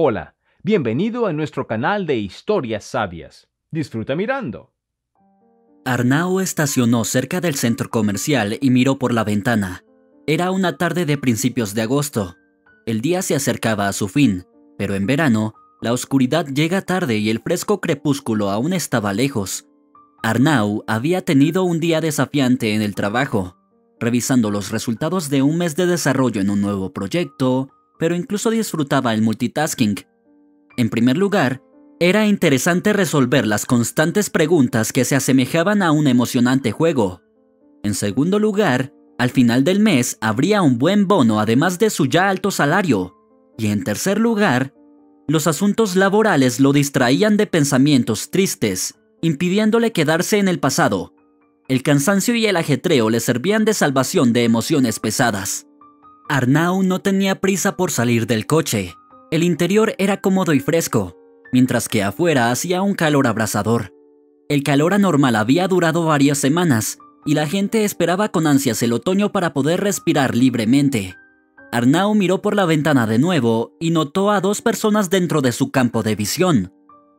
Hola, bienvenido a nuestro canal de historias sabias. Disfruta mirando. Arnau estacionó cerca del centro comercial y miró por la ventana. Era una tarde de principios de agosto. El día se acercaba a su fin, pero en verano, la oscuridad llega tarde y el fresco crepúsculo aún estaba lejos. Arnau había tenido un día desafiante en el trabajo, revisando los resultados de un mes de desarrollo en un nuevo proyecto, pero incluso disfrutaba el multitasking. En primer lugar, era interesante resolver las constantes preguntas que se asemejaban a un emocionante juego. En segundo lugar, al final del mes habría un buen bono además de su ya alto salario. Y en tercer lugar, los asuntos laborales lo distraían de pensamientos tristes, impidiéndole quedarse en el pasado. El cansancio y el ajetreo le servían de salvación de emociones pesadas. Arnau no tenía prisa por salir del coche. El interior era cómodo y fresco, mientras que afuera hacía un calor abrasador. El calor anormal había durado varias semanas, y la gente esperaba con ansias el otoño para poder respirar libremente. Arnau miró por la ventana de nuevo y notó a dos personas dentro de su campo de visión.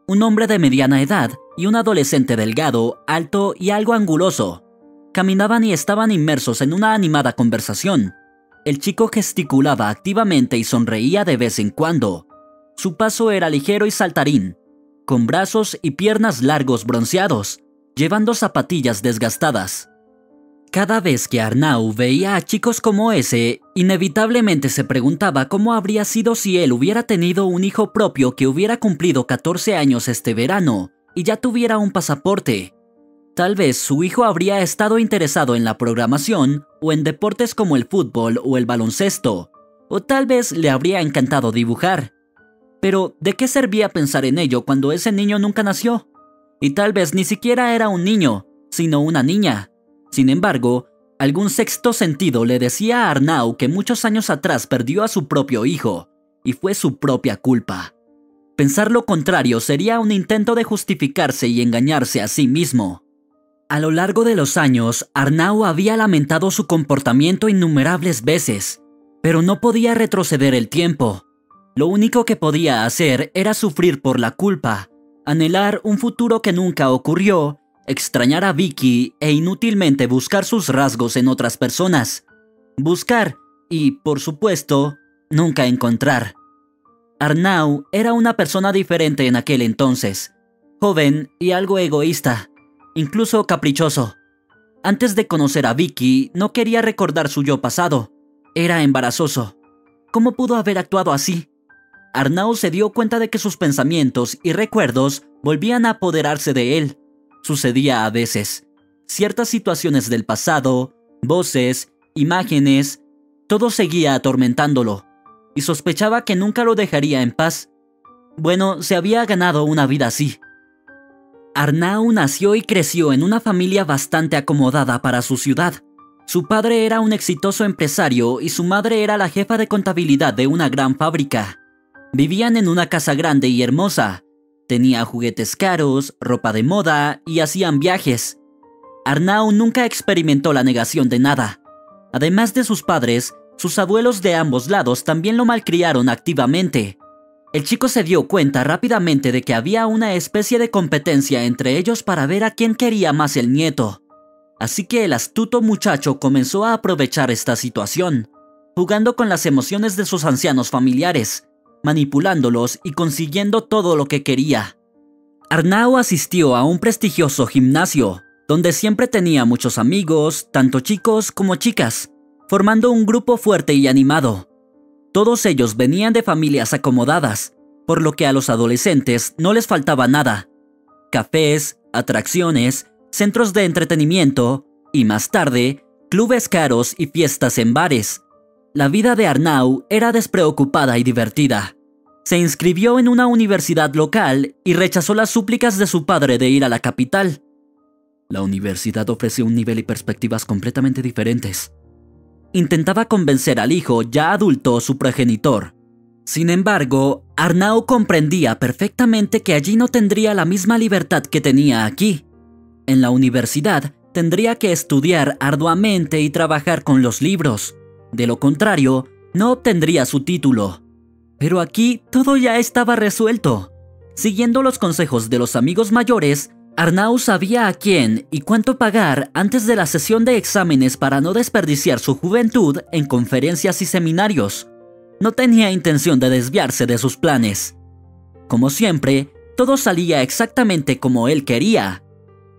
Un hombre de mediana edad y un adolescente delgado, alto y algo anguloso. Caminaban y estaban inmersos en una animada conversación, el chico gesticulaba activamente y sonreía de vez en cuando. Su paso era ligero y saltarín, con brazos y piernas largos bronceados, llevando zapatillas desgastadas. Cada vez que Arnau veía a chicos como ese, inevitablemente se preguntaba cómo habría sido si él hubiera tenido un hijo propio que hubiera cumplido 14 años este verano y ya tuviera un pasaporte. Tal vez su hijo habría estado interesado en la programación o en deportes como el fútbol o el baloncesto, o tal vez le habría encantado dibujar. Pero, ¿de qué servía pensar en ello cuando ese niño nunca nació? Y tal vez ni siquiera era un niño, sino una niña. Sin embargo, algún sexto sentido le decía a Arnau que muchos años atrás perdió a su propio hijo, y fue su propia culpa. Pensar lo contrario sería un intento de justificarse y engañarse a sí mismo. A lo largo de los años, Arnau había lamentado su comportamiento innumerables veces, pero no podía retroceder el tiempo. Lo único que podía hacer era sufrir por la culpa, anhelar un futuro que nunca ocurrió, extrañar a Vicky e inútilmente buscar sus rasgos en otras personas. Buscar y, por supuesto, nunca encontrar. Arnau era una persona diferente en aquel entonces, joven y algo egoísta incluso caprichoso. Antes de conocer a Vicky, no quería recordar su yo pasado. Era embarazoso. ¿Cómo pudo haber actuado así? Arnau se dio cuenta de que sus pensamientos y recuerdos volvían a apoderarse de él. Sucedía a veces. Ciertas situaciones del pasado, voces, imágenes, todo seguía atormentándolo, y sospechaba que nunca lo dejaría en paz. Bueno, se había ganado una vida así. Arnau nació y creció en una familia bastante acomodada para su ciudad. Su padre era un exitoso empresario y su madre era la jefa de contabilidad de una gran fábrica. Vivían en una casa grande y hermosa. Tenía juguetes caros, ropa de moda y hacían viajes. Arnau nunca experimentó la negación de nada. Además de sus padres, sus abuelos de ambos lados también lo malcriaron activamente. El chico se dio cuenta rápidamente de que había una especie de competencia entre ellos para ver a quién quería más el nieto. Así que el astuto muchacho comenzó a aprovechar esta situación, jugando con las emociones de sus ancianos familiares, manipulándolos y consiguiendo todo lo que quería. Arnau asistió a un prestigioso gimnasio, donde siempre tenía muchos amigos, tanto chicos como chicas, formando un grupo fuerte y animado. Todos ellos venían de familias acomodadas, por lo que a los adolescentes no les faltaba nada. Cafés, atracciones, centros de entretenimiento y más tarde, clubes caros y fiestas en bares. La vida de Arnau era despreocupada y divertida. Se inscribió en una universidad local y rechazó las súplicas de su padre de ir a la capital. La universidad ofrece un nivel y perspectivas completamente diferentes, intentaba convencer al hijo ya adulto su progenitor. Sin embargo, Arnau comprendía perfectamente que allí no tendría la misma libertad que tenía aquí. En la universidad tendría que estudiar arduamente y trabajar con los libros. De lo contrario, no obtendría su título. Pero aquí todo ya estaba resuelto. Siguiendo los consejos de los amigos mayores, Arnau sabía a quién y cuánto pagar antes de la sesión de exámenes para no desperdiciar su juventud en conferencias y seminarios. No tenía intención de desviarse de sus planes. Como siempre, todo salía exactamente como él quería.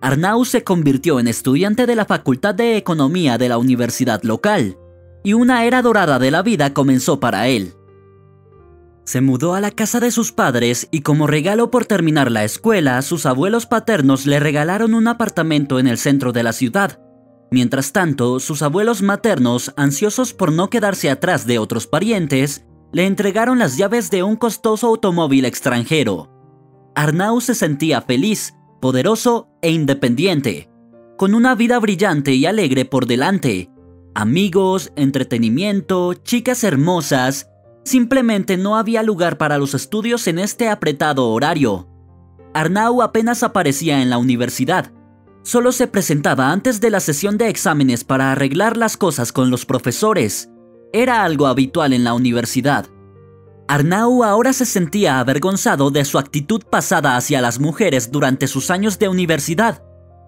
Arnau se convirtió en estudiante de la Facultad de Economía de la universidad local, y una era dorada de la vida comenzó para él. Se mudó a la casa de sus padres y como regalo por terminar la escuela, sus abuelos paternos le regalaron un apartamento en el centro de la ciudad. Mientras tanto, sus abuelos maternos, ansiosos por no quedarse atrás de otros parientes, le entregaron las llaves de un costoso automóvil extranjero. Arnau se sentía feliz, poderoso e independiente, con una vida brillante y alegre por delante. Amigos, entretenimiento, chicas hermosas. Simplemente no había lugar para los estudios en este apretado horario. Arnau apenas aparecía en la universidad. Solo se presentaba antes de la sesión de exámenes para arreglar las cosas con los profesores. Era algo habitual en la universidad. Arnau ahora se sentía avergonzado de su actitud pasada hacia las mujeres durante sus años de universidad.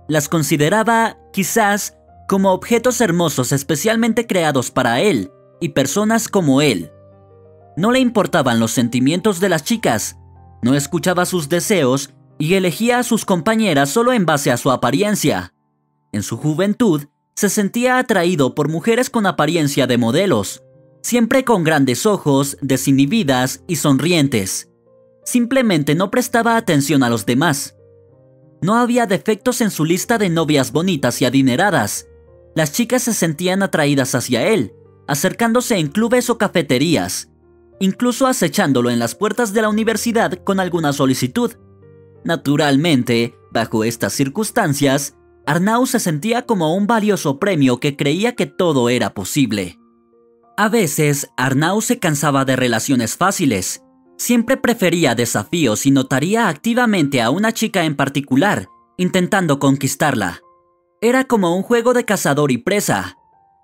Las consideraba, quizás, como objetos hermosos especialmente creados para él y personas como él. No le importaban los sentimientos de las chicas, no escuchaba sus deseos y elegía a sus compañeras solo en base a su apariencia. En su juventud, se sentía atraído por mujeres con apariencia de modelos, siempre con grandes ojos, desinhibidas y sonrientes. Simplemente no prestaba atención a los demás. No había defectos en su lista de novias bonitas y adineradas. Las chicas se sentían atraídas hacia él, acercándose en clubes o cafeterías, incluso acechándolo en las puertas de la universidad con alguna solicitud. Naturalmente, bajo estas circunstancias, Arnau se sentía como un valioso premio que creía que todo era posible. A veces, Arnau se cansaba de relaciones fáciles. Siempre prefería desafíos y notaría activamente a una chica en particular, intentando conquistarla. Era como un juego de cazador y presa.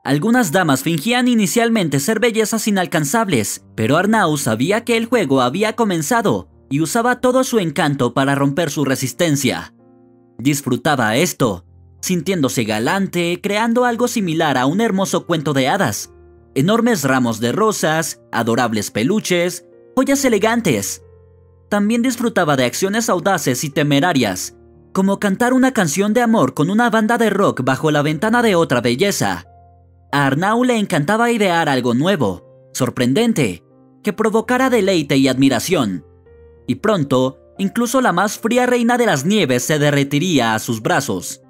Algunas damas fingían inicialmente ser bellezas inalcanzables, pero Arnau sabía que el juego había comenzado y usaba todo su encanto para romper su resistencia. Disfrutaba esto, sintiéndose galante, creando algo similar a un hermoso cuento de hadas, enormes ramos de rosas, adorables peluches, joyas elegantes. También disfrutaba de acciones audaces y temerarias, como cantar una canción de amor con una banda de rock bajo la ventana de otra belleza. A Arnau le encantaba idear algo nuevo, sorprendente, que provocara deleite y admiración. Y pronto, incluso la más fría reina de las nieves se derretiría a sus brazos.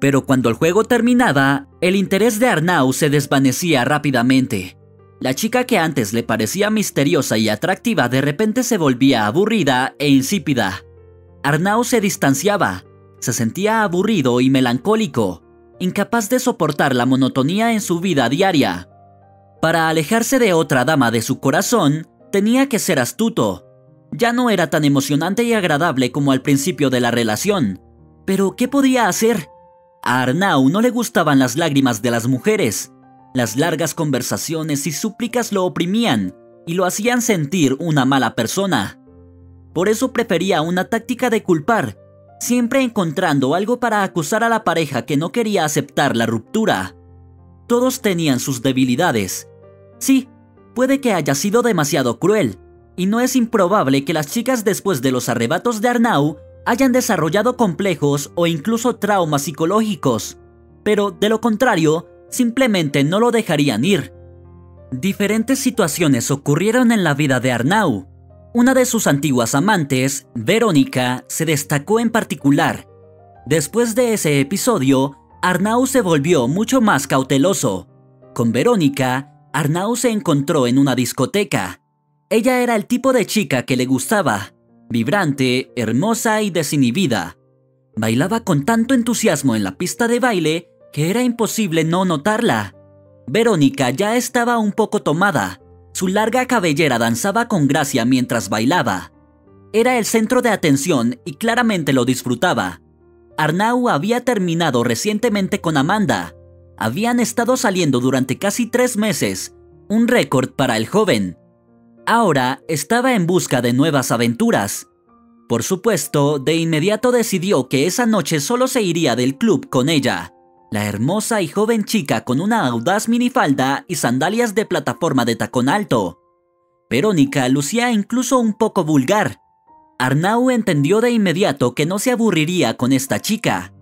Pero cuando el juego terminaba, el interés de Arnau se desvanecía rápidamente. La chica que antes le parecía misteriosa y atractiva de repente se volvía aburrida e insípida. Arnau se distanciaba, se sentía aburrido y melancólico, incapaz de soportar la monotonía en su vida diaria. Para alejarse de otra dama de su corazón, tenía que ser astuto. Ya no era tan emocionante y agradable como al principio de la relación. Pero, ¿qué podía hacer? A Arnau no le gustaban las lágrimas de las mujeres. Las largas conversaciones y súplicas lo oprimían y lo hacían sentir una mala persona. Por eso prefería una táctica de culpar, siempre encontrando algo para acusar a la pareja que no quería aceptar la ruptura. Todos tenían sus debilidades. Sí, puede que haya sido demasiado cruel, y no es improbable que las chicas después de los arrebatos de Arnau hayan desarrollado complejos o incluso traumas psicológicos, pero de lo contrario, simplemente no lo dejarían ir. Diferentes situaciones ocurrieron en la vida de Arnau. Una de sus antiguas amantes, Verónica, se destacó en particular. Después de ese episodio, Arnau se volvió mucho más cauteloso. Con Verónica, Arnau se encontró en una discoteca. Ella era el tipo de chica que le gustaba, vibrante, hermosa y desinhibida. Bailaba con tanto entusiasmo en la pista de baile que era imposible no notarla. Verónica ya estaba un poco tomada. Su larga cabellera danzaba con gracia mientras bailaba. Era el centro de atención y claramente lo disfrutaba. Arnau había terminado recientemente con Amanda. Habían estado saliendo durante casi tres meses, un récord para el joven. Ahora estaba en busca de nuevas aventuras. Por supuesto, de inmediato decidió que esa noche solo se iría del club con ella, la hermosa y joven chica con una audaz minifalda y sandalias de plataforma de tacón alto. Verónica lucía incluso un poco vulgar. Arnau entendió de inmediato que no se aburriría con esta chica.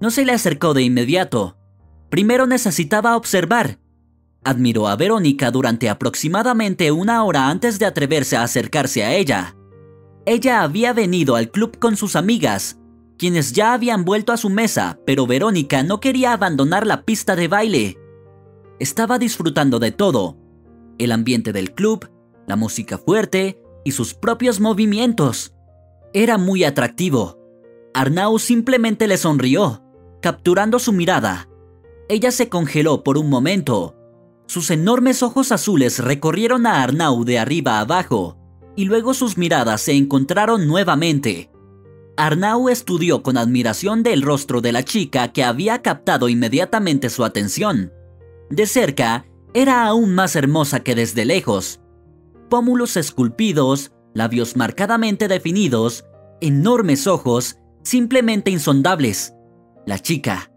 No se le acercó de inmediato. Primero necesitaba observar. Admiró a Verónica durante aproximadamente una hora antes de atreverse a acercarse a ella. Ella había venido al club con sus amigas, quienes ya habían vuelto a su mesa, pero Verónica no quería abandonar la pista de baile. Estaba disfrutando de todo, el ambiente del club, la música fuerte y sus propios movimientos. Era muy atractivo. Arnau simplemente le sonrió, capturando su mirada. Ella se congeló por un momento. Sus enormes ojos azules recorrieron a Arnau de arriba a abajo, y luego sus miradas se encontraron nuevamente. Arnau estudió con admiración del rostro de la chica que había captado inmediatamente su atención. De cerca, era aún más hermosa que desde lejos. Pómulos esculpidos, labios marcadamente definidos, enormes ojos, simplemente insondables. La chica,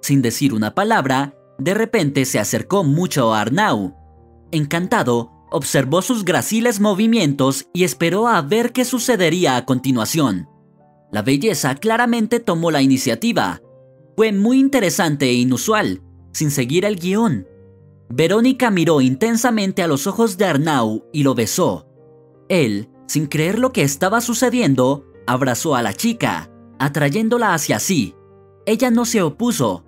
sin decir una palabra, de repente se acercó mucho a Arnau. Encantado, observó sus graciles movimientos y esperó a ver qué sucedería a continuación. La belleza claramente tomó la iniciativa. Fue muy interesante e inusual, sin seguir el guion. Verónica miró intensamente a los ojos de Arnau y lo besó. Él, sin creer lo que estaba sucediendo, abrazó a la chica, atrayéndola hacia sí. Ella no se opuso.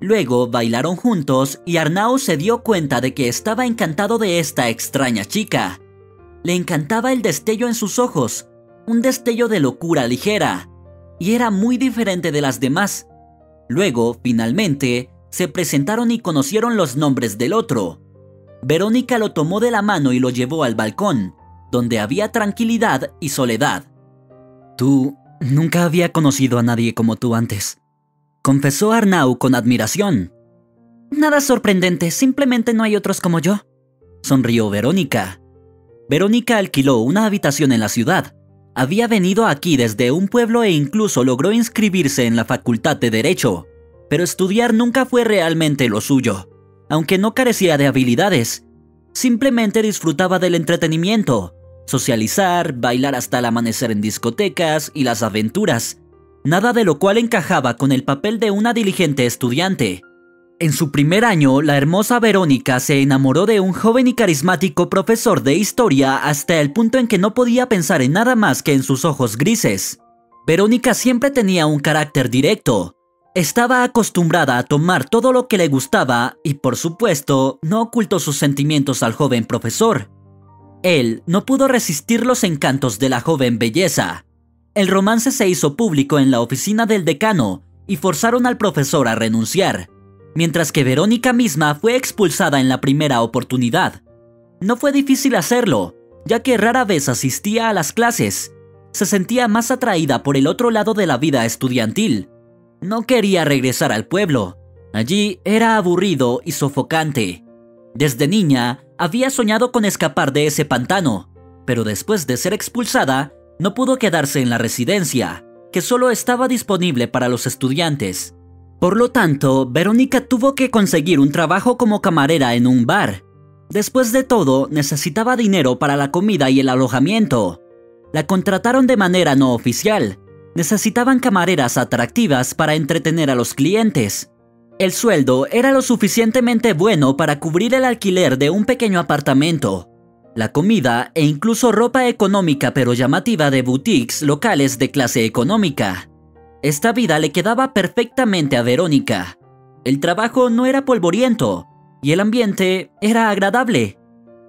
Luego bailaron juntos y Arnau se dio cuenta de que estaba encantado de esta extraña chica. Le encantaba el destello en sus ojos, un destello de locura ligera, y era muy diferente de las demás. Luego, finalmente, se presentaron y conocieron los nombres del otro. Verónica lo tomó de la mano y lo llevó al balcón, donde había tranquilidad y soledad. Tú nunca había conocido a nadie como tú antes, confesó Arnau con admiración. Nada sorprendente, simplemente no hay otros como yo, sonrió Verónica. Verónica alquiló una habitación en la ciudad, había venido aquí desde un pueblo e incluso logró inscribirse en la Facultad de Derecho, pero estudiar nunca fue realmente lo suyo, aunque no carecía de habilidades. Simplemente disfrutaba del entretenimiento, socializar, bailar hasta el amanecer en discotecas y las aventuras, nada de lo cual encajaba con el papel de una diligente estudiante. En su primer año, la hermosa Verónica se enamoró de un joven y carismático profesor de historia hasta el punto en que no podía pensar en nada más que en sus ojos grises. Verónica siempre tenía un carácter directo. Estaba acostumbrada a tomar todo lo que le gustaba y por supuesto no ocultó sus sentimientos al joven profesor. Él no pudo resistir los encantos de la joven belleza. El romance se hizo público en la oficina del decano y forzaron al profesor a renunciar mientras que Verónica misma fue expulsada en la primera oportunidad. No fue difícil hacerlo, ya que rara vez asistía a las clases. Se sentía más atraída por el otro lado de la vida estudiantil. No quería regresar al pueblo. Allí era aburrido y sofocante. Desde niña había soñado con escapar de ese pantano, pero después de ser expulsada, no pudo quedarse en la residencia, que solo estaba disponible para los estudiantes. Por lo tanto, Verónica tuvo que conseguir un trabajo como camarera en un bar. Después de todo, necesitaba dinero para la comida y el alojamiento. La contrataron de manera no oficial. Necesitaban camareras atractivas para entretener a los clientes. El sueldo era lo suficientemente bueno para cubrir el alquiler de un pequeño apartamento, la comida e incluso ropa económica pero llamativa de boutiques locales de clase económica. Esta vida le quedaba perfectamente a Verónica. El trabajo no era polvoriento y el ambiente era agradable.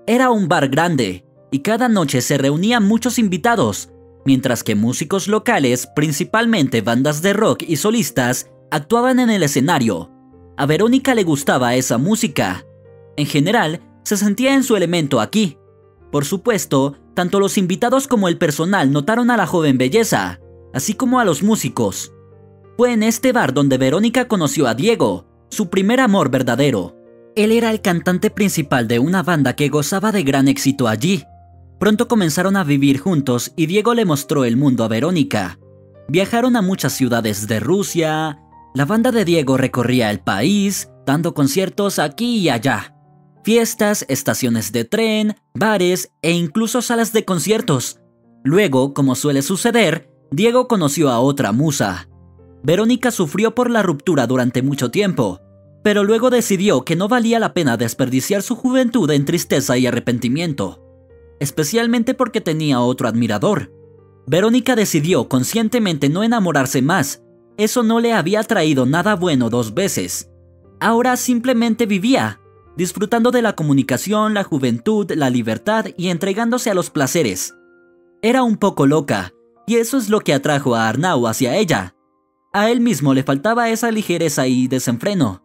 Era un bar grande y cada noche se reunían muchos invitados, mientras que músicos locales, principalmente bandas de rock y solistas, actuaban en el escenario. A Verónica le gustaba esa música. En general, se sentía en su elemento aquí. Por supuesto, tanto los invitados como el personal notaron a la joven belleza, así como a los músicos. Fue en este bar donde Verónica conoció a Diego, su primer amor verdadero. Él era el cantante principal de una banda que gozaba de gran éxito allí. Pronto comenzaron a vivir juntos y Diego le mostró el mundo a Verónica. Viajaron a muchas ciudades de Rusia. La banda de Diego recorría el país, dando conciertos aquí y allá. Fiestas, estaciones de tren, bares e incluso salas de conciertos. Luego, como suele suceder, Diego conoció a otra musa. Verónica sufrió por la ruptura durante mucho tiempo, pero luego decidió que no valía la pena desperdiciar su juventud en tristeza y arrepentimiento especialmente porque tenía otro admirador. Verónica decidió conscientemente no enamorarse más. Eso no le había traído nada bueno dos veces. Ahora simplemente vivía, disfrutando de la comunicación, la juventud, la libertad y entregándose a los placeres. Era un poco loca, y eso es lo que atrajo a Arnau hacia ella. A él mismo le faltaba esa ligereza y desenfreno.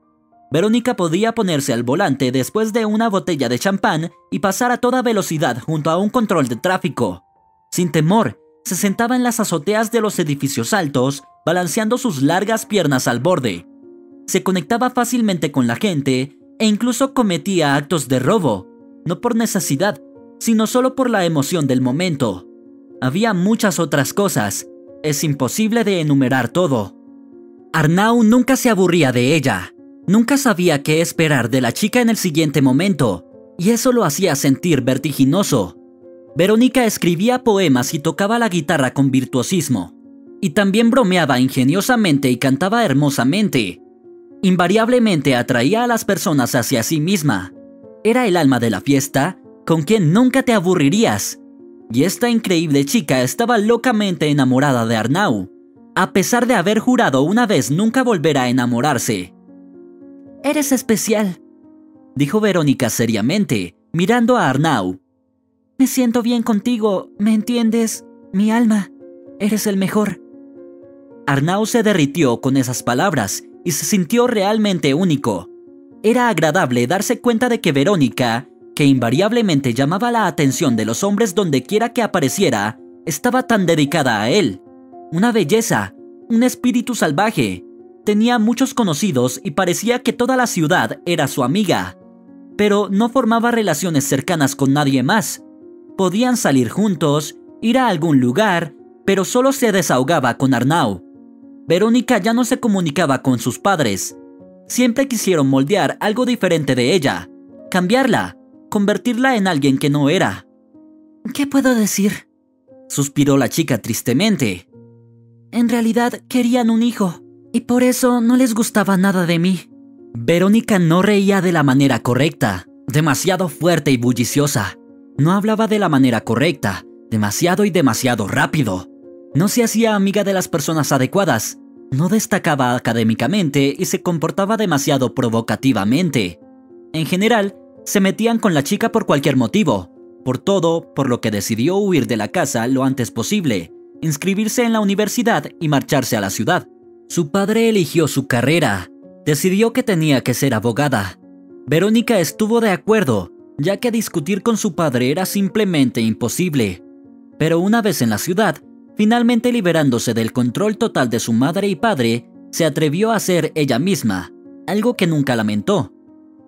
Verónica podía ponerse al volante después de una botella de champán y pasar a toda velocidad junto a un control de tráfico. Sin temor, se sentaba en las azoteas de los edificios altos, balanceando sus largas piernas al borde. Se conectaba fácilmente con la gente e incluso cometía actos de robo, no por necesidad, sino solo por la emoción del momento. Había muchas otras cosas, es imposible de enumerar todo. Arnau nunca se aburría de ella. Nunca sabía qué esperar de la chica en el siguiente momento, y eso lo hacía sentir vertiginoso. Verónica escribía poemas y tocaba la guitarra con virtuosismo, y también bromeaba ingeniosamente y cantaba hermosamente. Invariablemente atraía a las personas hacia sí misma. Era el alma de la fiesta, con quien nunca te aburrirías. Y esta increíble chica estaba locamente enamorada de Arnau, a pesar de haber jurado una vez nunca volver a enamorarse. Eres especial, dijo Verónica seriamente, mirando a Arnau. Me siento bien contigo, ¿me entiendes? Mi alma, eres el mejor. Arnau se derritió con esas palabras y se sintió realmente único. Era agradable darse cuenta de que Verónica, que invariablemente llamaba la atención de los hombres donde quiera que apareciera, estaba tan dedicada a él. Una belleza, un espíritu salvaje, Tenía muchos conocidos y parecía que toda la ciudad era su amiga, pero no formaba relaciones cercanas con nadie más. Podían salir juntos, ir a algún lugar, pero solo se desahogaba con Arnau. Verónica ya no se comunicaba con sus padres. Siempre quisieron moldear algo diferente de ella, cambiarla, convertirla en alguien que no era. ¿Qué puedo decir? Suspiró la chica tristemente. En realidad querían un hijo y por eso no les gustaba nada de mí. Verónica no reía de la manera correcta, demasiado fuerte y bulliciosa. No hablaba de la manera correcta, demasiado y demasiado rápido. No se hacía amiga de las personas adecuadas, no destacaba académicamente y se comportaba demasiado provocativamente. En general, se metían con la chica por cualquier motivo, por todo, por lo que decidió huir de la casa lo antes posible, inscribirse en la universidad y marcharse a la ciudad. Su padre eligió su carrera. Decidió que tenía que ser abogada. Verónica estuvo de acuerdo, ya que discutir con su padre era simplemente imposible. Pero una vez en la ciudad, finalmente liberándose del control total de su madre y padre, se atrevió a ser ella misma, algo que nunca lamentó.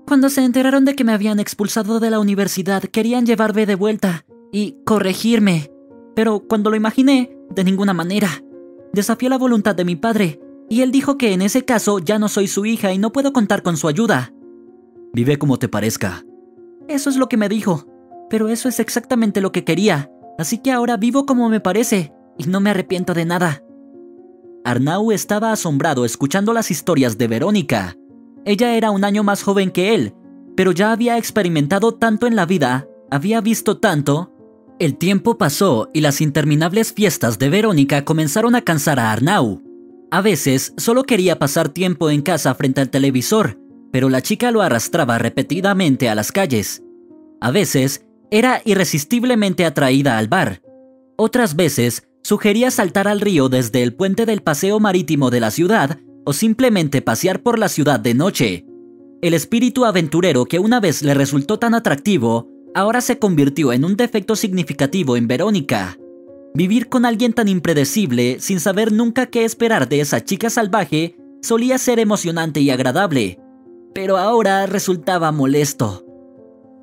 Cuando se enteraron de que me habían expulsado de la universidad, querían llevarme de vuelta y corregirme. Pero cuando lo imaginé, de ninguna manera. Desafié la voluntad de mi padre y él dijo que en ese caso ya no soy su hija y no puedo contar con su ayuda. Vive como te parezca. Eso es lo que me dijo, pero eso es exactamente lo que quería, así que ahora vivo como me parece y no me arrepiento de nada. Arnau estaba asombrado escuchando las historias de Verónica. Ella era un año más joven que él, pero ya había experimentado tanto en la vida, había visto tanto. El tiempo pasó y las interminables fiestas de Verónica comenzaron a cansar a Arnau. A veces solo quería pasar tiempo en casa frente al televisor, pero la chica lo arrastraba repetidamente a las calles. A veces era irresistiblemente atraída al bar. Otras veces sugería saltar al río desde el puente del paseo marítimo de la ciudad o simplemente pasear por la ciudad de noche. El espíritu aventurero que una vez le resultó tan atractivo, ahora se convirtió en un defecto significativo en Verónica. Vivir con alguien tan impredecible, sin saber nunca qué esperar de esa chica salvaje, solía ser emocionante y agradable, pero ahora resultaba molesto.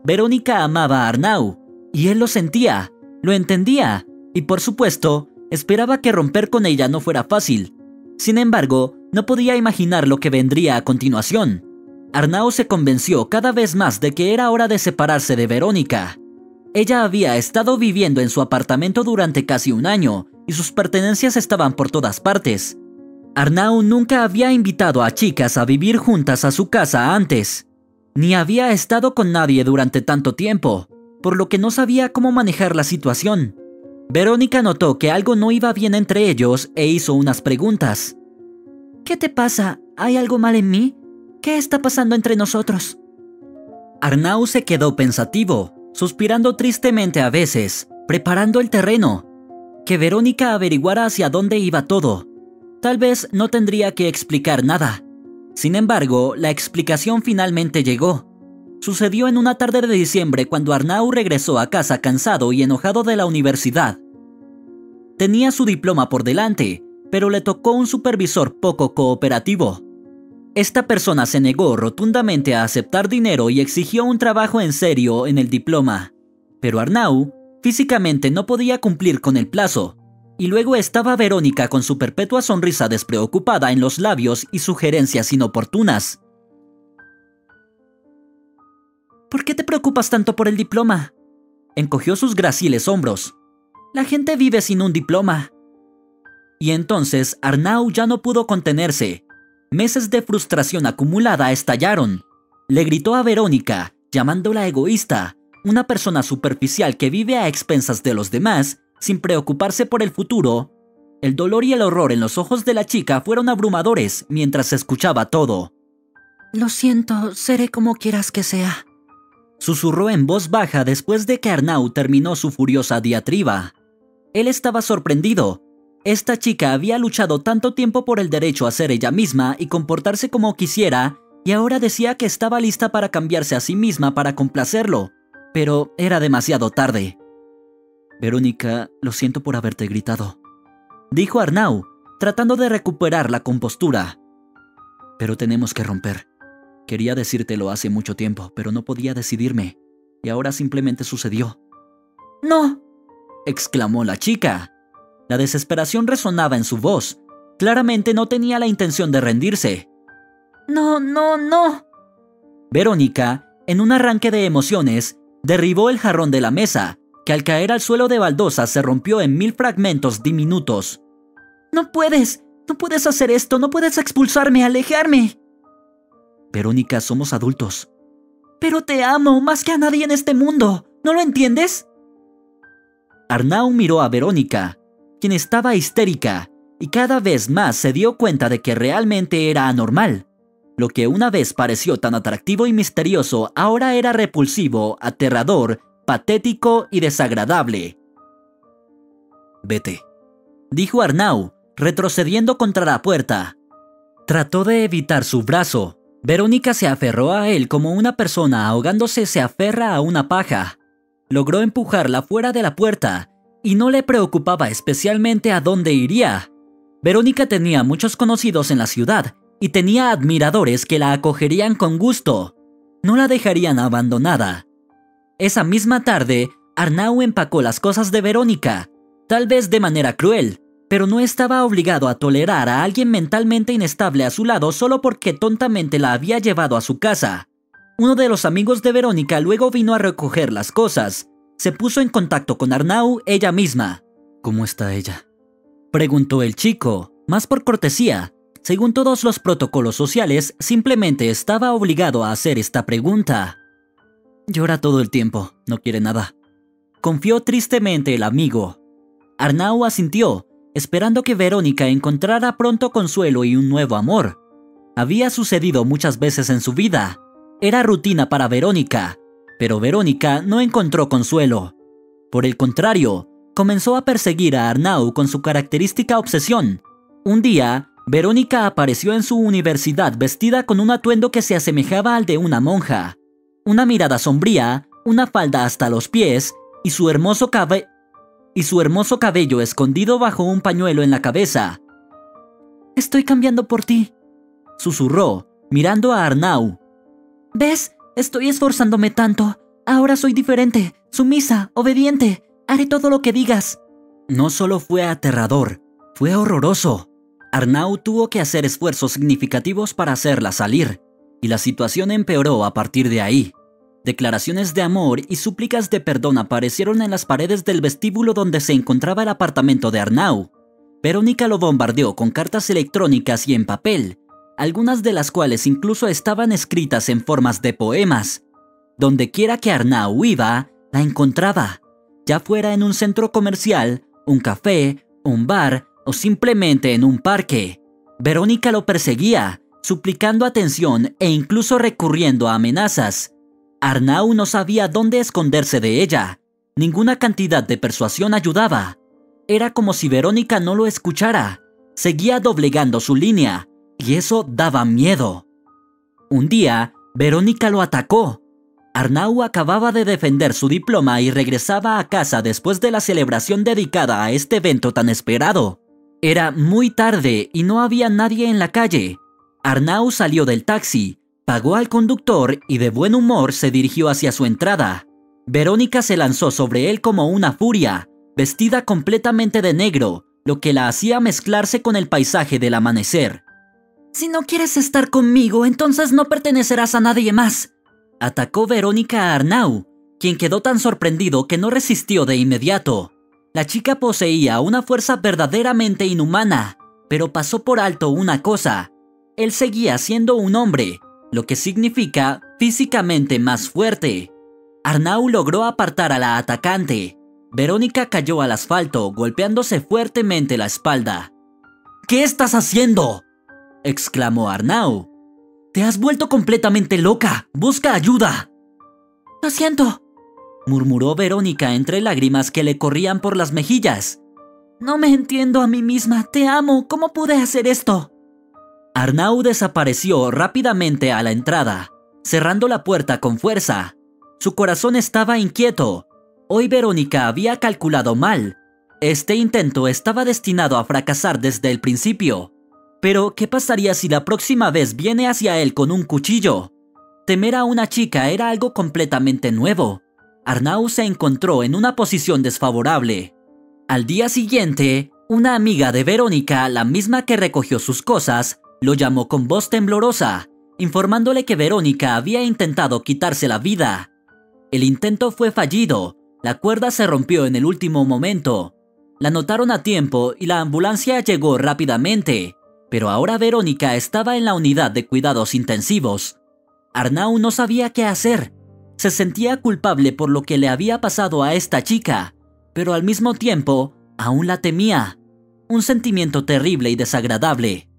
Verónica amaba a Arnau, y él lo sentía, Lo entendía, y por supuesto, esperaba que romper con ella no fuera fácil. Sin embargo, no podía imaginar lo que vendría a continuación. Arnau se convenció cada vez más de que era hora de separarse de Verónica. Ella había estado viviendo en su apartamento durante casi un año y sus pertenencias estaban por todas partes. Arnau nunca había invitado a chicas a vivir juntas a su casa antes, ni había estado con nadie durante tanto tiempo, por lo que no sabía cómo manejar la situación. Verónica notó que algo no iba bien entre ellos e hizo unas preguntas. ¿Qué te pasa? ¿Hay algo mal en mí? ¿Qué está pasando entre nosotros? Arnau se quedó pensativo, suspirando tristemente a veces, preparando el terreno. Que Verónica averiguara hacia dónde iba todo. Tal vez no tendría que explicar nada. Sin embargo, la explicación finalmente llegó. Sucedió en una tarde de diciembre cuando Arnau regresó a casa cansado y enojado de la universidad. Tenía su diploma por delante, pero le tocó un supervisor poco cooperativo. Esta persona se negó rotundamente a aceptar dinero y exigió un trabajo en serio en el diploma. Pero Arnau físicamente no podía cumplir con el plazo, y luego estaba Verónica con su perpetua sonrisa despreocupada en los labios y sugerencias inoportunas. ¿Por qué te preocupas tanto por el diploma? Encogió sus graciles hombros. La gente vive sin un diploma. Y entonces Arnau ya no pudo contenerse. Meses de frustración acumulada estallaron. Le gritó a Verónica, llamándola egoísta, una persona superficial que vive a expensas de los demás sin preocuparse por el futuro, el dolor y el horror en los ojos de la chica fueron abrumadores mientras escuchaba todo. Lo siento, seré como quieras que sea. Susurró en voz baja después de que Arnau terminó su furiosa diatriba. Él estaba sorprendido. Esta chica había luchado tanto tiempo por el derecho a ser ella misma y comportarse como quisiera, y ahora decía que estaba lista para cambiarse a sí misma para complacerlo. Pero era demasiado tarde. Verónica, lo siento por haberte gritado. Dijo Arnau, tratando de recuperar la compostura. Pero tenemos que romper. Quería decírtelo hace mucho tiempo, pero no podía decidirme. Y ahora simplemente sucedió. ¡No! exclamó la chica. La desesperación resonaba en su voz. Claramente no tenía la intención de rendirse. No, no, no. Verónica, en un arranque de emociones, derribó el jarrón de la mesa que al caer al suelo de baldosa se rompió en mil fragmentos diminutos. No puedes, no puedes hacer esto, no puedes expulsarme, alejarme. Verónica, somos adultos. Pero te amo más que a nadie en este mundo, ¿no lo entiendes? Arnau miró a Verónica, estaba histérica, y cada vez más se dio cuenta de que realmente era anormal. Lo que una vez pareció tan atractivo y misterioso ahora era repulsivo, aterrador patético y desagradable. Vete, dijo Arnau, retrocediendo contra la puerta. Trató de evitar su brazo. Verónica se aferró a él como una persona ahogándose se aferra a una paja. Logró empujarla fuera de la puerta, y no le preocupaba especialmente a dónde iría. Verónica tenía muchos conocidos en la ciudad, y tenía admiradores que la acogerían con gusto. No la dejarían abandonada. Esa misma tarde, Arnau empacó las cosas de Verónica, tal vez de manera cruel, pero no estaba obligado a tolerar a alguien mentalmente inestable a su lado solo porque tontamente la había llevado a su casa. Uno de los amigos de Verónica luego vino a recoger las cosas. Se puso en contacto con Arnau ella misma. ¿Cómo está ella? Preguntó el chico, más por cortesía. Según todos los protocolos sociales, simplemente estaba obligado a hacer esta pregunta. Llora todo el tiempo, no quiere nada. Confió tristemente el amigo. Arnau asintió, esperando que Verónica encontrara pronto consuelo y un nuevo amor. Había sucedido muchas veces en su vida. Era rutina para Verónica, pero Verónica no encontró consuelo. Por el contrario, comenzó a perseguir a Arnau con su característica obsesión. Un día, Verónica apareció en su universidad vestida con un atuendo que se asemejaba al de una monja una mirada sombría, una falda hasta los pies y su hermoso cabello escondido bajo un pañuelo en la cabeza. Estoy cambiando por ti, susurró, mirando a Arnau. ¿Ves? Estoy esforzándome tanto. Ahora soy diferente, sumisa, obediente. Haré todo lo que digas. No solo fue aterrador, fue horroroso. Arnau tuvo que hacer esfuerzos significativos para hacerla salir, y la situación empeoró a partir de ahí. Declaraciones de amor y súplicas de perdón aparecieron en las paredes del vestíbulo donde se encontraba el apartamento de Arnau. Verónica lo bombardeó con cartas electrónicas y en papel, algunas de las cuales incluso estaban escritas en formas de poemas. Donde quiera que Arnau iba, la encontraba, ya fuera en un centro comercial, un café, un bar o simplemente en un parque. Verónica lo perseguía, suplicando atención e incluso recurriendo a amenazas. Arnau no sabía dónde esconderse de ella. Ninguna cantidad de persuasión ayudaba. Era como si Verónica no lo escuchara. Seguía doblegando su línea, y eso daba miedo. Un día, Verónica lo atacó. Arnau acababa de defender su diploma y regresaba a casa después de la celebración dedicada a este evento tan esperado. Era muy tarde y no había nadie en la calle. Arnau salió del taxi, pagó al conductor y de buen humor se dirigió hacia su entrada. Verónica se lanzó sobre él como una furia, vestida completamente de negro, lo que la hacía mezclarse con el paisaje del amanecer. Si no quieres estar conmigo, entonces no pertenecerás a nadie más. Atacó Verónica a Arnau, quien quedó tan sorprendido que no resistió de inmediato. La chica poseía una fuerza verdaderamente inhumana, pero pasó por alto una cosa. Él seguía siendo un hombre, lo que significa físicamente más fuerte. Arnau logró apartar a la atacante. Verónica cayó al asfalto, golpeándose fuertemente la espalda. ¿Qué estás haciendo? Exclamó Arnau. Te has vuelto completamente loca. Busca ayuda. Lo siento, murmuró Verónica entre lágrimas que le corrían por las mejillas. No me entiendo a mí misma. Te amo. ¿Cómo pude hacer esto? Arnau desapareció rápidamente a la entrada, cerrando la puerta con fuerza. Su corazón estaba inquieto. Hoy Verónica había calculado mal. Este intento estaba destinado a fracasar desde el principio. Pero, ¿qué pasaría si la próxima vez viene hacia él con un cuchillo? Temer a una chica era algo completamente nuevo. Arnau se encontró en una posición desfavorable. Al día siguiente, una amiga de Verónica, la misma que recogió sus cosas, lo llamó con voz temblorosa, informándole que Verónica había intentado quitarse la vida. El intento fue fallido, la cuerda se rompió en el último momento. La notaron a tiempo y la ambulancia llegó rápidamente, pero ahora Verónica estaba en la unidad de cuidados intensivos. Arnau no sabía qué hacer. Se sentía culpable por lo que le había pasado a esta chica, pero al mismo tiempo aún la temía. Un sentimiento terrible y desagradable.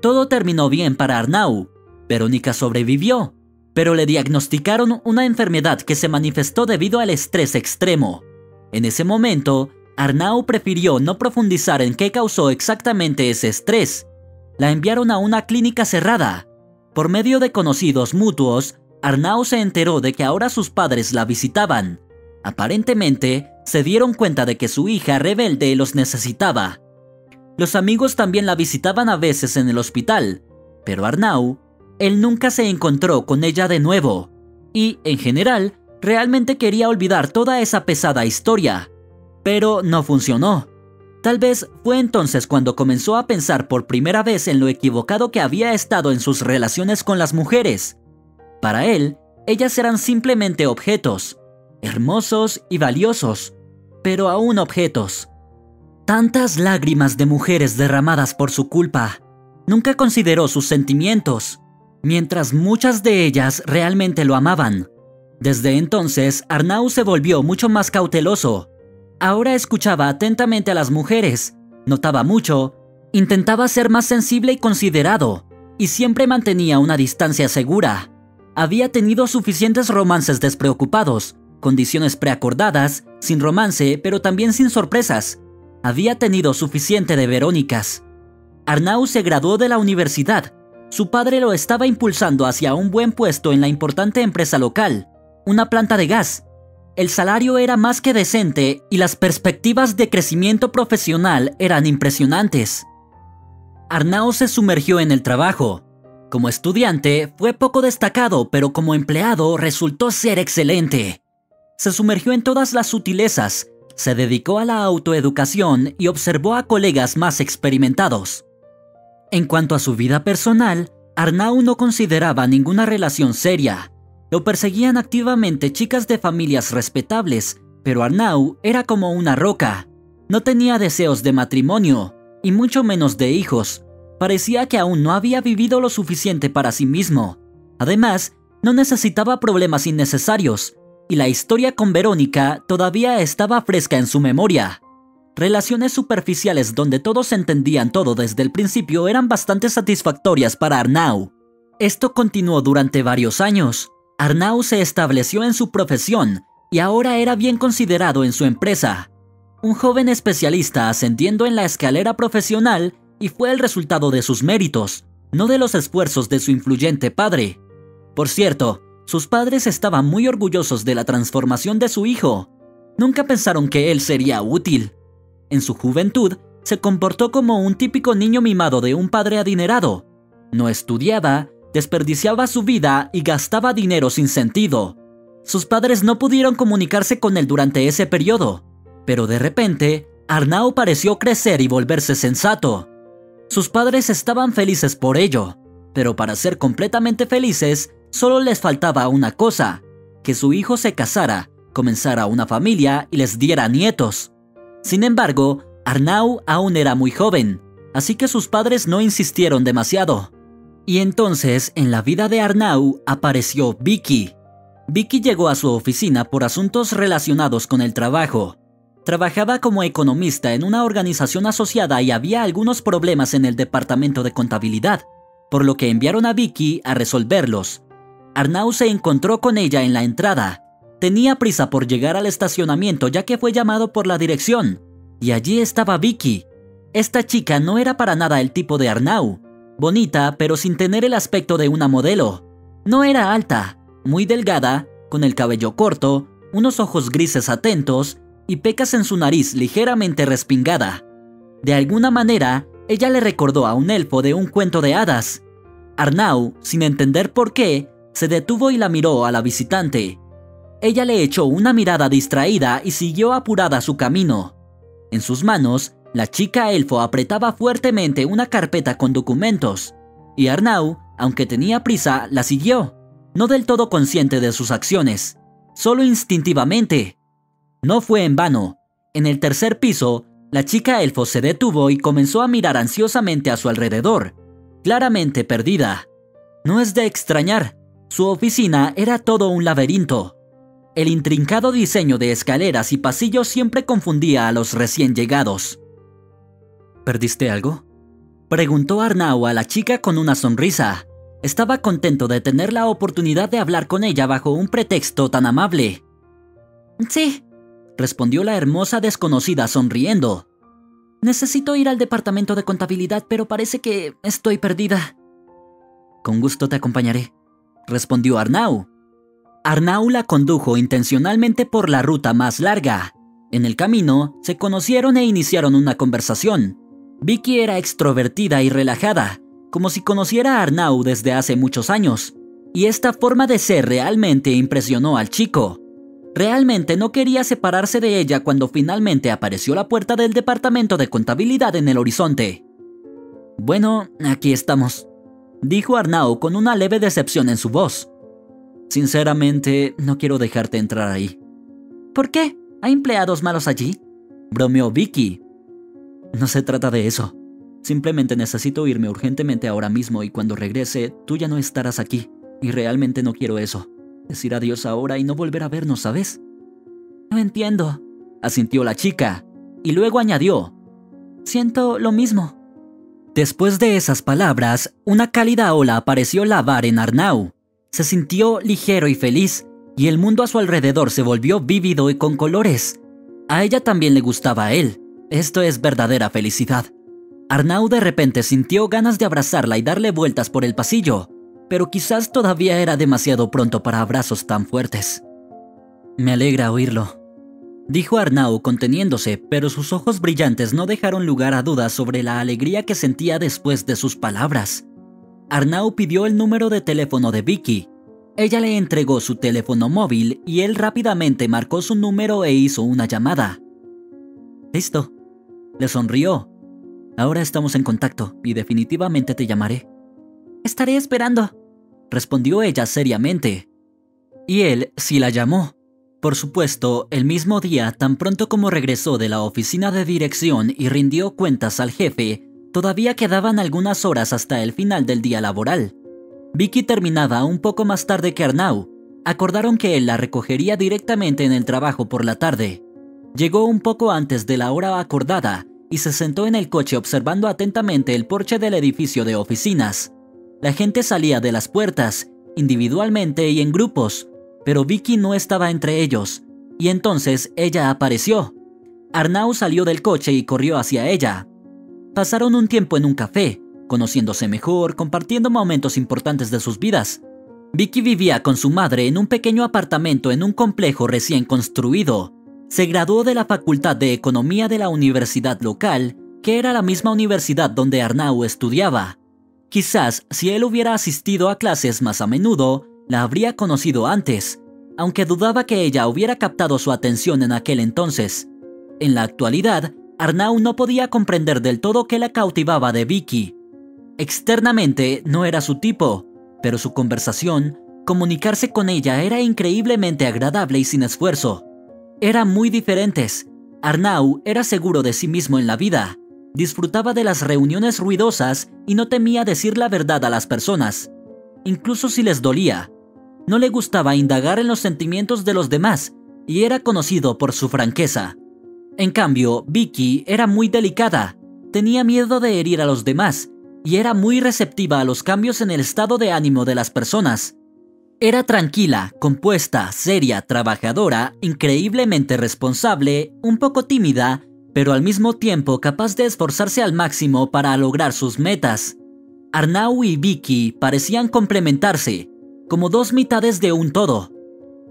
Todo terminó bien para Arnau. Verónica sobrevivió, pero le diagnosticaron una enfermedad que se manifestó debido al estrés extremo. En ese momento, Arnau prefirió no profundizar en qué causó exactamente ese estrés. La enviaron a una clínica cerrada. Por medio de conocidos mutuos, Arnau se enteró de que ahora sus padres la visitaban. Aparentemente, se dieron cuenta de que su hija rebelde los necesitaba. Los amigos también la visitaban a veces en el hospital, pero Arnau, él nunca se encontró con ella de nuevo, y, en general, realmente quería olvidar toda esa pesada historia. Pero no funcionó. Tal vez fue entonces cuando comenzó a pensar por primera vez en lo equivocado que había estado en sus relaciones con las mujeres. Para él, ellas eran simplemente objetos, hermosos y valiosos, pero aún objetos. Tantas lágrimas de mujeres derramadas por su culpa. Nunca consideró sus sentimientos, mientras muchas de ellas realmente lo amaban. Desde entonces, Arnau se volvió mucho más cauteloso. Ahora escuchaba atentamente a las mujeres, notaba mucho, intentaba ser más sensible y considerado, y siempre mantenía una distancia segura. Había tenido suficientes romances despreocupados, condiciones preacordadas, sin romance, pero también sin sorpresas, había tenido suficiente de Verónicas. Arnau se graduó de la universidad. Su padre lo estaba impulsando hacia un buen puesto en la importante empresa local, una planta de gas. El salario era más que decente y las perspectivas de crecimiento profesional eran impresionantes. Arnau se sumergió en el trabajo. Como estudiante fue poco destacado, pero como empleado resultó ser excelente. Se sumergió en todas las sutilezas, Se dedicó a la autoeducación y observó a colegas más experimentados. En cuanto a su vida personal, Arnau no consideraba ninguna relación seria. Lo perseguían activamente chicas de familias respetables, pero Arnau era como una roca. No tenía deseos de matrimonio, y mucho menos de hijos. Parecía que aún no había vivido lo suficiente para sí mismo. Además, no necesitaba problemas innecesarios, y la historia con Verónica todavía estaba fresca en su memoria. Relaciones superficiales donde todos entendían todo desde el principio eran bastante satisfactorias para Arnau. Esto continuó durante varios años. Arnau se estableció en su profesión y ahora era bien considerado en su empresa. Un joven especialista ascendiendo en la escalera profesional y fue el resultado de sus méritos, no de los esfuerzos de su influyente padre. Por cierto, sus padres estaban muy orgullosos de la transformación de su hijo. Nunca pensaron que él sería útil. En su juventud, se comportó como un típico niño mimado de un padre adinerado. No estudiaba, desperdiciaba su vida y gastaba dinero sin sentido. Sus padres no pudieron comunicarse con él durante ese periodo, pero de repente, Arnau pareció crecer y volverse sensato. Sus padres estaban felices por ello, pero para ser completamente felices, solo les faltaba una cosa, que su hijo se casara, comenzara una familia y les diera nietos. Sin embargo, Arnau aún era muy joven, así que sus padres no insistieron demasiado. Y entonces, en la vida de Arnau apareció Vicky. Vicky llegó a su oficina por asuntos relacionados con el trabajo. Trabajaba como economista en una organización asociada y había algunos problemas en el departamento de contabilidad, por lo que enviaron a Vicky a resolverlos. Arnau se encontró con ella en la entrada. Tenía prisa por llegar al estacionamiento ya que fue llamado por la dirección. Y allí estaba Vicky. Esta chica no era para nada el tipo de Arnau. Bonita, pero sin tener el aspecto de una modelo. No era alta, muy delgada, con el cabello corto, unos ojos grises atentos y pecas en su nariz ligeramente respingada. De alguna manera, ella le recordó a un elfo de un cuento de hadas. Arnau, sin entender por qué, se detuvo y la miró a la visitante. Ella le echó una mirada distraída y siguió apurada su camino. En sus manos, la chica elfo apretaba fuertemente una carpeta con documentos, y Arnau, aunque tenía prisa, la siguió, no del todo consciente de sus acciones, solo instintivamente. No fue en vano. En el tercer piso, la chica elfo se detuvo y comenzó a mirar ansiosamente a su alrededor, claramente perdida. No es de extrañar, su oficina era todo un laberinto. El intrincado diseño de escaleras y pasillos siempre confundía a los recién llegados. ¿Perdiste algo? Preguntó Arnau a la chica con una sonrisa. Estaba contento de tener la oportunidad de hablar con ella bajo un pretexto tan amable. Sí, respondió la hermosa desconocida sonriendo. Necesito ir al departamento de contabilidad, pero parece que estoy perdida. Con gusto te acompañaré respondió Arnau. Arnau la condujo intencionalmente por la ruta más larga. En el camino, se conocieron e iniciaron una conversación. Vicky era extrovertida y relajada, como si conociera a Arnau desde hace muchos años, y esta forma de ser realmente impresionó al chico. Realmente no quería separarse de ella cuando finalmente apareció la puerta del departamento de contabilidad en el horizonte. Bueno, aquí estamos, dijo Arnau con una leve decepción en su voz. Sinceramente, no quiero dejarte entrar ahí. ¿Por qué? ¿Hay empleados malos allí? bromeó Vicky. No se trata de eso. Simplemente necesito irme urgentemente ahora mismo y cuando regrese, tú ya no estarás aquí. Y realmente no quiero eso. Decir adiós ahora y no volver a vernos, ¿sabes? No entiendo, asintió la chica, y luego añadió. Siento lo mismo. Después de esas palabras, una cálida ola apareció lavar en Arnau. Se sintió ligero y feliz, y el mundo a su alrededor se volvió vívido y con colores. A ella también le gustaba a él. Esto es verdadera felicidad. Arnau de repente sintió ganas de abrazarla y darle vueltas por el pasillo, pero quizás todavía era demasiado pronto para abrazos tan fuertes. Me alegra oírlo, dijo Arnau conteniéndose, pero sus ojos brillantes no dejaron lugar a dudas sobre la alegría que sentía después de sus palabras. Arnau pidió el número de teléfono de Vicky. Ella le entregó su teléfono móvil y él rápidamente marcó su número e hizo una llamada. Listo. Le sonrió. Ahora estamos en contacto y definitivamente te llamaré. Estaré esperando, respondió ella seriamente. Y él sí la llamó. Por supuesto, el mismo día, tan pronto como regresó de la oficina de dirección y rindió cuentas al jefe, todavía quedaban algunas horas hasta el final del día laboral. Vicky terminaba un poco más tarde que Arnau. Acordaron que él la recogería directamente en el trabajo por la tarde. Llegó un poco antes de la hora acordada y se sentó en el coche observando atentamente el porche del edificio de oficinas. La gente salía de las puertas, individualmente y en grupos, pero Vicky no estaba entre ellos, y entonces ella apareció. Arnau salió del coche y corrió hacia ella. Pasaron un tiempo en un café, conociéndose mejor, compartiendo momentos importantes de sus vidas. Vicky vivía con su madre en un pequeño apartamento en un complejo recién construido. Se graduó de la Facultad de Economía de la universidad local, que era la misma universidad donde Arnau estudiaba. Quizás si él hubiera asistido a clases más a menudo, la habría conocido antes, aunque dudaba que ella hubiera captado su atención en aquel entonces. En la actualidad, Arnau no podía comprender del todo qué la cautivaba de Vicky. Externamente no era su tipo, pero su conversación, comunicarse con ella era increíblemente agradable y sin esfuerzo. Eran muy diferentes. Arnau era seguro de sí mismo en la vida, disfrutaba de las reuniones ruidosas y no temía decir la verdad a las personas, incluso si les dolía. No le gustaba indagar en los sentimientos de los demás y era conocido por su franqueza. En cambio, Vicky era muy delicada, tenía miedo de herir a los demás y era muy receptiva a los cambios en el estado de ánimo de las personas. Era tranquila, compuesta, seria, trabajadora, increíblemente responsable, un poco tímida, pero al mismo tiempo capaz de esforzarse al máximo para lograr sus metas. Arnau y Vicky parecían complementarse, como dos mitades de un todo.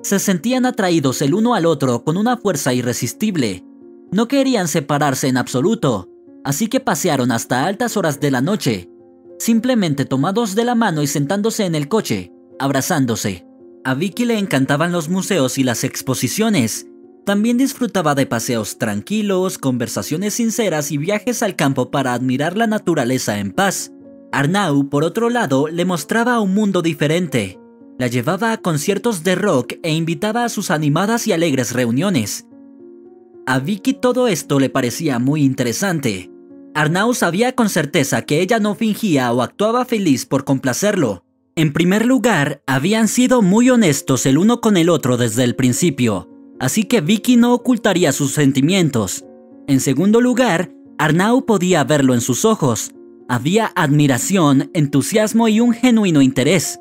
Se sentían atraídos el uno al otro con una fuerza irresistible. No querían separarse en absoluto, así que pasearon hasta altas horas de la noche, simplemente tomados de la mano y sentándose en el coche, abrazándose. A Vicky le encantaban los museos y las exposiciones. También disfrutaba de paseos tranquilos, conversaciones sinceras y viajes al campo para admirar la naturaleza en paz. Arnau, por otro lado, le mostraba un mundo diferente, la llevaba a conciertos de rock e invitaba a sus animadas y alegres reuniones. A Vicky todo esto le parecía muy interesante. Arnau sabía con certeza que ella no fingía o actuaba feliz por complacerlo. En primer lugar, habían sido muy honestos el uno con el otro desde el principio, así que Vicky no ocultaría sus sentimientos. En segundo lugar, Arnau podía verlo en sus ojos. Había admiración, entusiasmo y un genuino interés.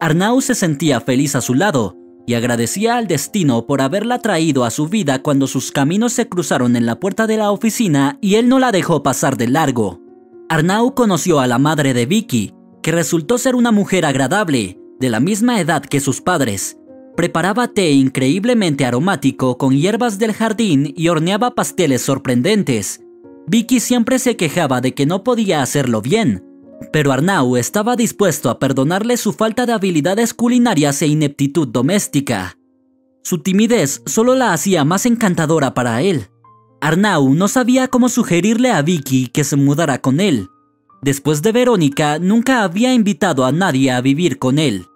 Arnau se sentía feliz a su lado y agradecía al destino por haberla traído a su vida cuando sus caminos se cruzaron en la puerta de la oficina y él no la dejó pasar de largo. Arnau conoció a la madre de Vicky, que resultó ser una mujer agradable, de la misma edad que sus padres. Preparaba té increíblemente aromático con hierbas del jardín y horneaba pasteles sorprendentes. Vicky siempre se quejaba de que no podía hacerlo bien, pero Arnau estaba dispuesto a perdonarle su falta de habilidades culinarias e ineptitud doméstica. Su timidez solo la hacía más encantadora para él. Arnau no sabía cómo sugerirle a Vicky que se mudara con él. Después de Verónica, nunca había invitado a nadie a vivir con él.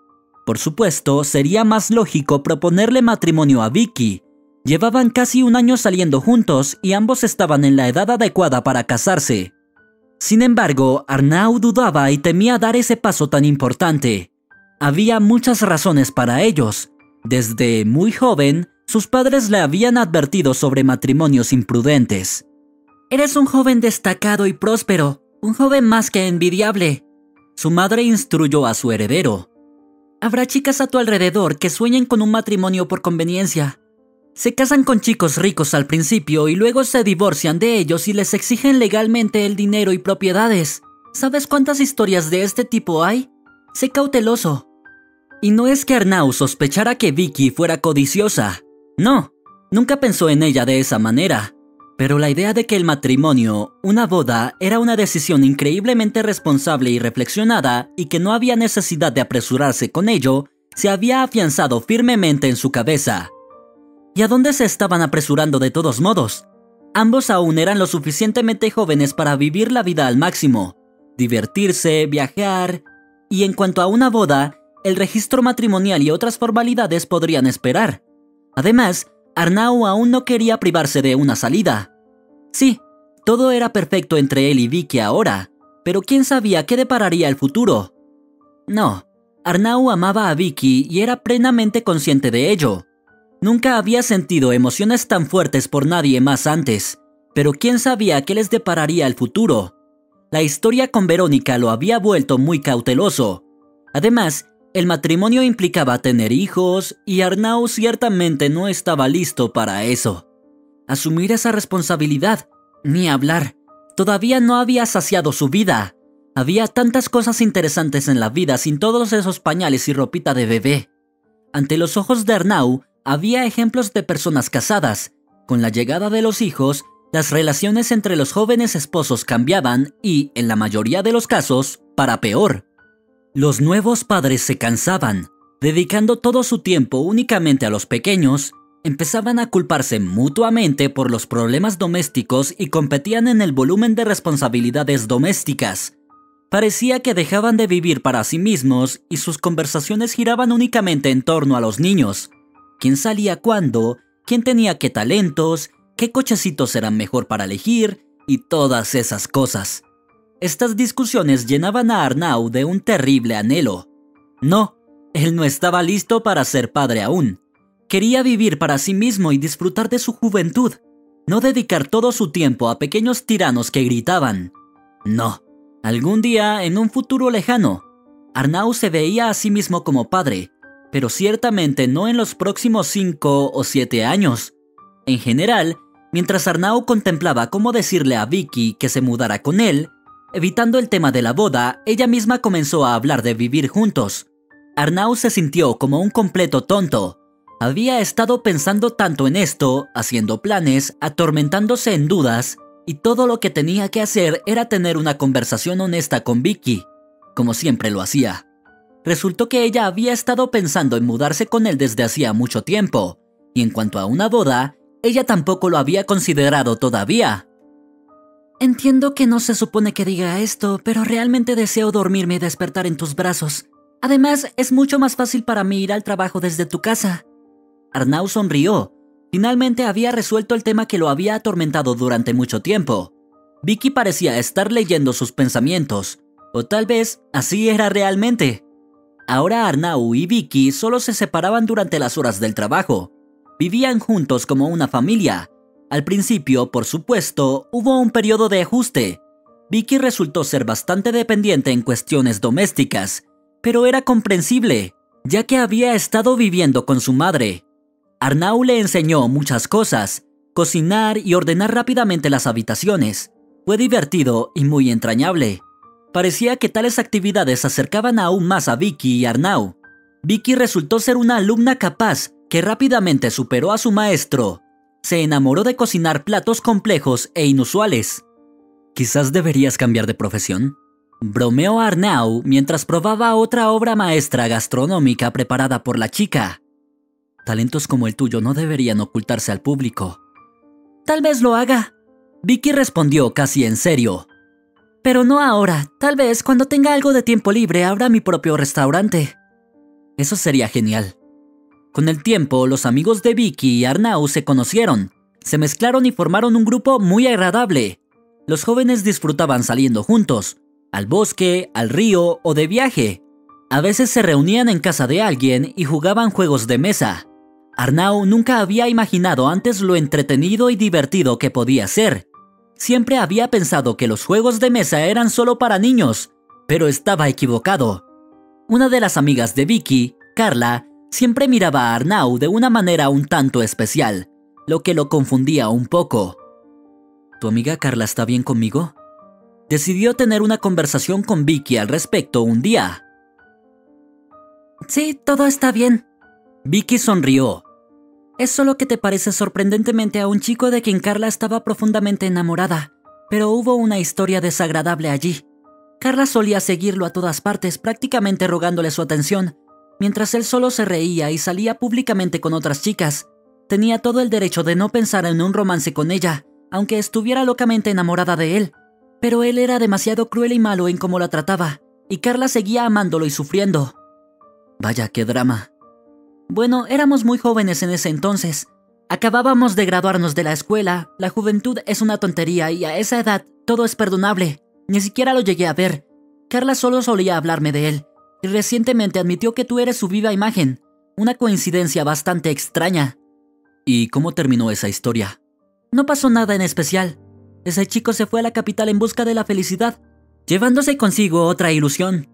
Por supuesto, sería más lógico proponerle matrimonio a Vicky. Llevaban casi un año saliendo juntos y ambos estaban en la edad adecuada para casarse. Sin embargo, Arnau dudaba y temía dar ese paso tan importante. Había muchas razones para ellos. Desde muy joven, sus padres le habían advertido sobre matrimonios imprudentes. Eres un joven destacado y próspero, un joven más que envidiable. Su madre instruyó a su heredero. Habrá chicas a tu alrededor que sueñen con un matrimonio por conveniencia, se casan con chicos ricos al principio y luego se divorcian de ellos y les exigen legalmente el dinero y propiedades. ¿Sabes cuántas historias de este tipo hay? Sé cauteloso. Y no es que Arnau sospechara que Vicky fuera codiciosa. No, nunca pensó en ella de esa manera. Pero la idea de que el matrimonio, una boda, era una decisión increíblemente responsable y reflexionada y que no había necesidad de apresurarse con ello, se había afianzado firmemente en su cabeza. ¿Y a dónde se estaban apresurando de todos modos? Ambos aún eran lo suficientemente jóvenes para vivir la vida al máximo, divertirse, viajar, y en cuanto a una boda, el registro matrimonial y otras formalidades podrían esperar. Además, Arnau aún no quería privarse de una salida. Sí, todo era perfecto entre él y Vicky ahora, pero quién sabía qué depararía el futuro. No, Arnau amaba a Vicky y era plenamente consciente de ello. Nunca había sentido emociones tan fuertes por nadie más antes, pero quién sabía qué les depararía el futuro. La historia con Verónica lo había vuelto muy cauteloso. Además, el matrimonio implicaba tener hijos y Arnau ciertamente no estaba listo para eso. Asumir esa responsabilidad, ni hablar. Todavía no había saciado su vida. Había tantas cosas interesantes en la vida sin todos esos pañales y ropita de bebé. Ante los ojos de Arnau, había ejemplos de personas casadas. Con la llegada de los hijos, las relaciones entre los jóvenes esposos cambiaban y, en la mayoría de los casos, para peor. Los nuevos padres se cansaban, dedicando todo su tiempo únicamente a los pequeños, empezaban a culparse mutuamente por los problemas domésticos y competían en el volumen de responsabilidades domésticas. Parecía que dejaban de vivir para sí mismos y sus conversaciones giraban únicamente en torno a los niños quién salía cuándo, quién tenía qué talentos, qué cochecitos eran mejor para elegir y todas esas cosas. Estas discusiones llenaban a Arnau de un terrible anhelo. No, él no estaba listo para ser padre aún. Quería vivir para sí mismo y disfrutar de su juventud, no dedicar todo su tiempo a pequeños tiranos que gritaban. No, algún día, en un futuro lejano, Arnau se veía a sí mismo como padre, pero ciertamente no en los próximos 5 o 7 años. En general, mientras Arnau contemplaba cómo decirle a Vicky que se mudara con él, evitando el tema de la boda, ella misma comenzó a hablar de vivir juntos. Arnau se sintió como un completo tonto. Había estado pensando tanto en esto, haciendo planes, atormentándose en dudas, y todo lo que tenía que hacer era tener una conversación honesta con Vicky, como siempre lo hacía. Resultó que ella había estado pensando en mudarse con él desde hacía mucho tiempo, y en cuanto a una boda, ella tampoco lo había considerado todavía. Entiendo que no se supone que diga esto, pero realmente deseo dormirme y despertar en tus brazos. Además, es mucho más fácil para mí ir al trabajo desde tu casa. Arnau sonrió. Finalmente había resuelto el tema que lo había atormentado durante mucho tiempo. Vicky parecía estar leyendo sus pensamientos, o tal vez así era realmente. Ahora Arnau y Vicky solo se separaban durante las horas del trabajo. Vivían juntos como una familia. Al principio, por supuesto, hubo un periodo de ajuste. Vicky resultó ser bastante dependiente en cuestiones domésticas, pero era comprensible, ya que había estado viviendo con su madre. Arnau le enseñó muchas cosas, cocinar y ordenar rápidamente las habitaciones. Fue divertido y muy entrañable. Parecía que tales actividades acercaban aún más a Vicky y Arnau. Vicky resultó ser una alumna capaz que rápidamente superó a su maestro. Se enamoró de cocinar platos complejos e inusuales. Quizás deberías cambiar de profesión. Bromeó Arnau mientras probaba otra obra maestra gastronómica preparada por la chica. Talentos como el tuyo no deberían ocultarse al público. Tal vez lo haga. Vicky respondió casi en serio. Pero no ahora, tal vez cuando tenga algo de tiempo libre abra mi propio restaurante. Eso sería genial. Con el tiempo, los amigos de Vicky y Arnau se conocieron, se mezclaron y formaron un grupo muy agradable. Los jóvenes disfrutaban saliendo juntos, al bosque, al río o de viaje. A veces se reunían en casa de alguien y jugaban juegos de mesa. Arnau nunca había imaginado antes lo entretenido y divertido que podía ser. Siempre había pensado que los juegos de mesa eran solo para niños, pero estaba equivocado. Una de las amigas de Vicky, Carla, siempre miraba a Arnau de una manera un tanto especial, lo que lo confundía un poco. ¿Tu amiga Carla está bien conmigo? Decidió tener una conversación con Vicky al respecto un día. Sí, todo está bien. Vicky sonrió es solo que te parece sorprendentemente a un chico de quien Carla estaba profundamente enamorada, pero hubo una historia desagradable allí. Carla solía seguirlo a todas partes, prácticamente rogándole su atención, mientras él solo se reía y salía públicamente con otras chicas. Tenía todo el derecho de no pensar en un romance con ella, aunque estuviera locamente enamorada de él. Pero él era demasiado cruel y malo en cómo la trataba, y Carla seguía amándolo y sufriendo. Vaya, qué drama. Bueno, éramos muy jóvenes en ese entonces. Acabábamos de graduarnos de la escuela, la juventud es una tontería y a esa edad todo es perdonable. Ni siquiera lo llegué a ver. Carla solo solía hablarme de él, y recientemente admitió que tú eres su viva imagen. Una coincidencia bastante extraña. ¿Y cómo terminó esa historia? No pasó nada en especial. Ese chico se fue a la capital en busca de la felicidad, llevándose consigo otra ilusión.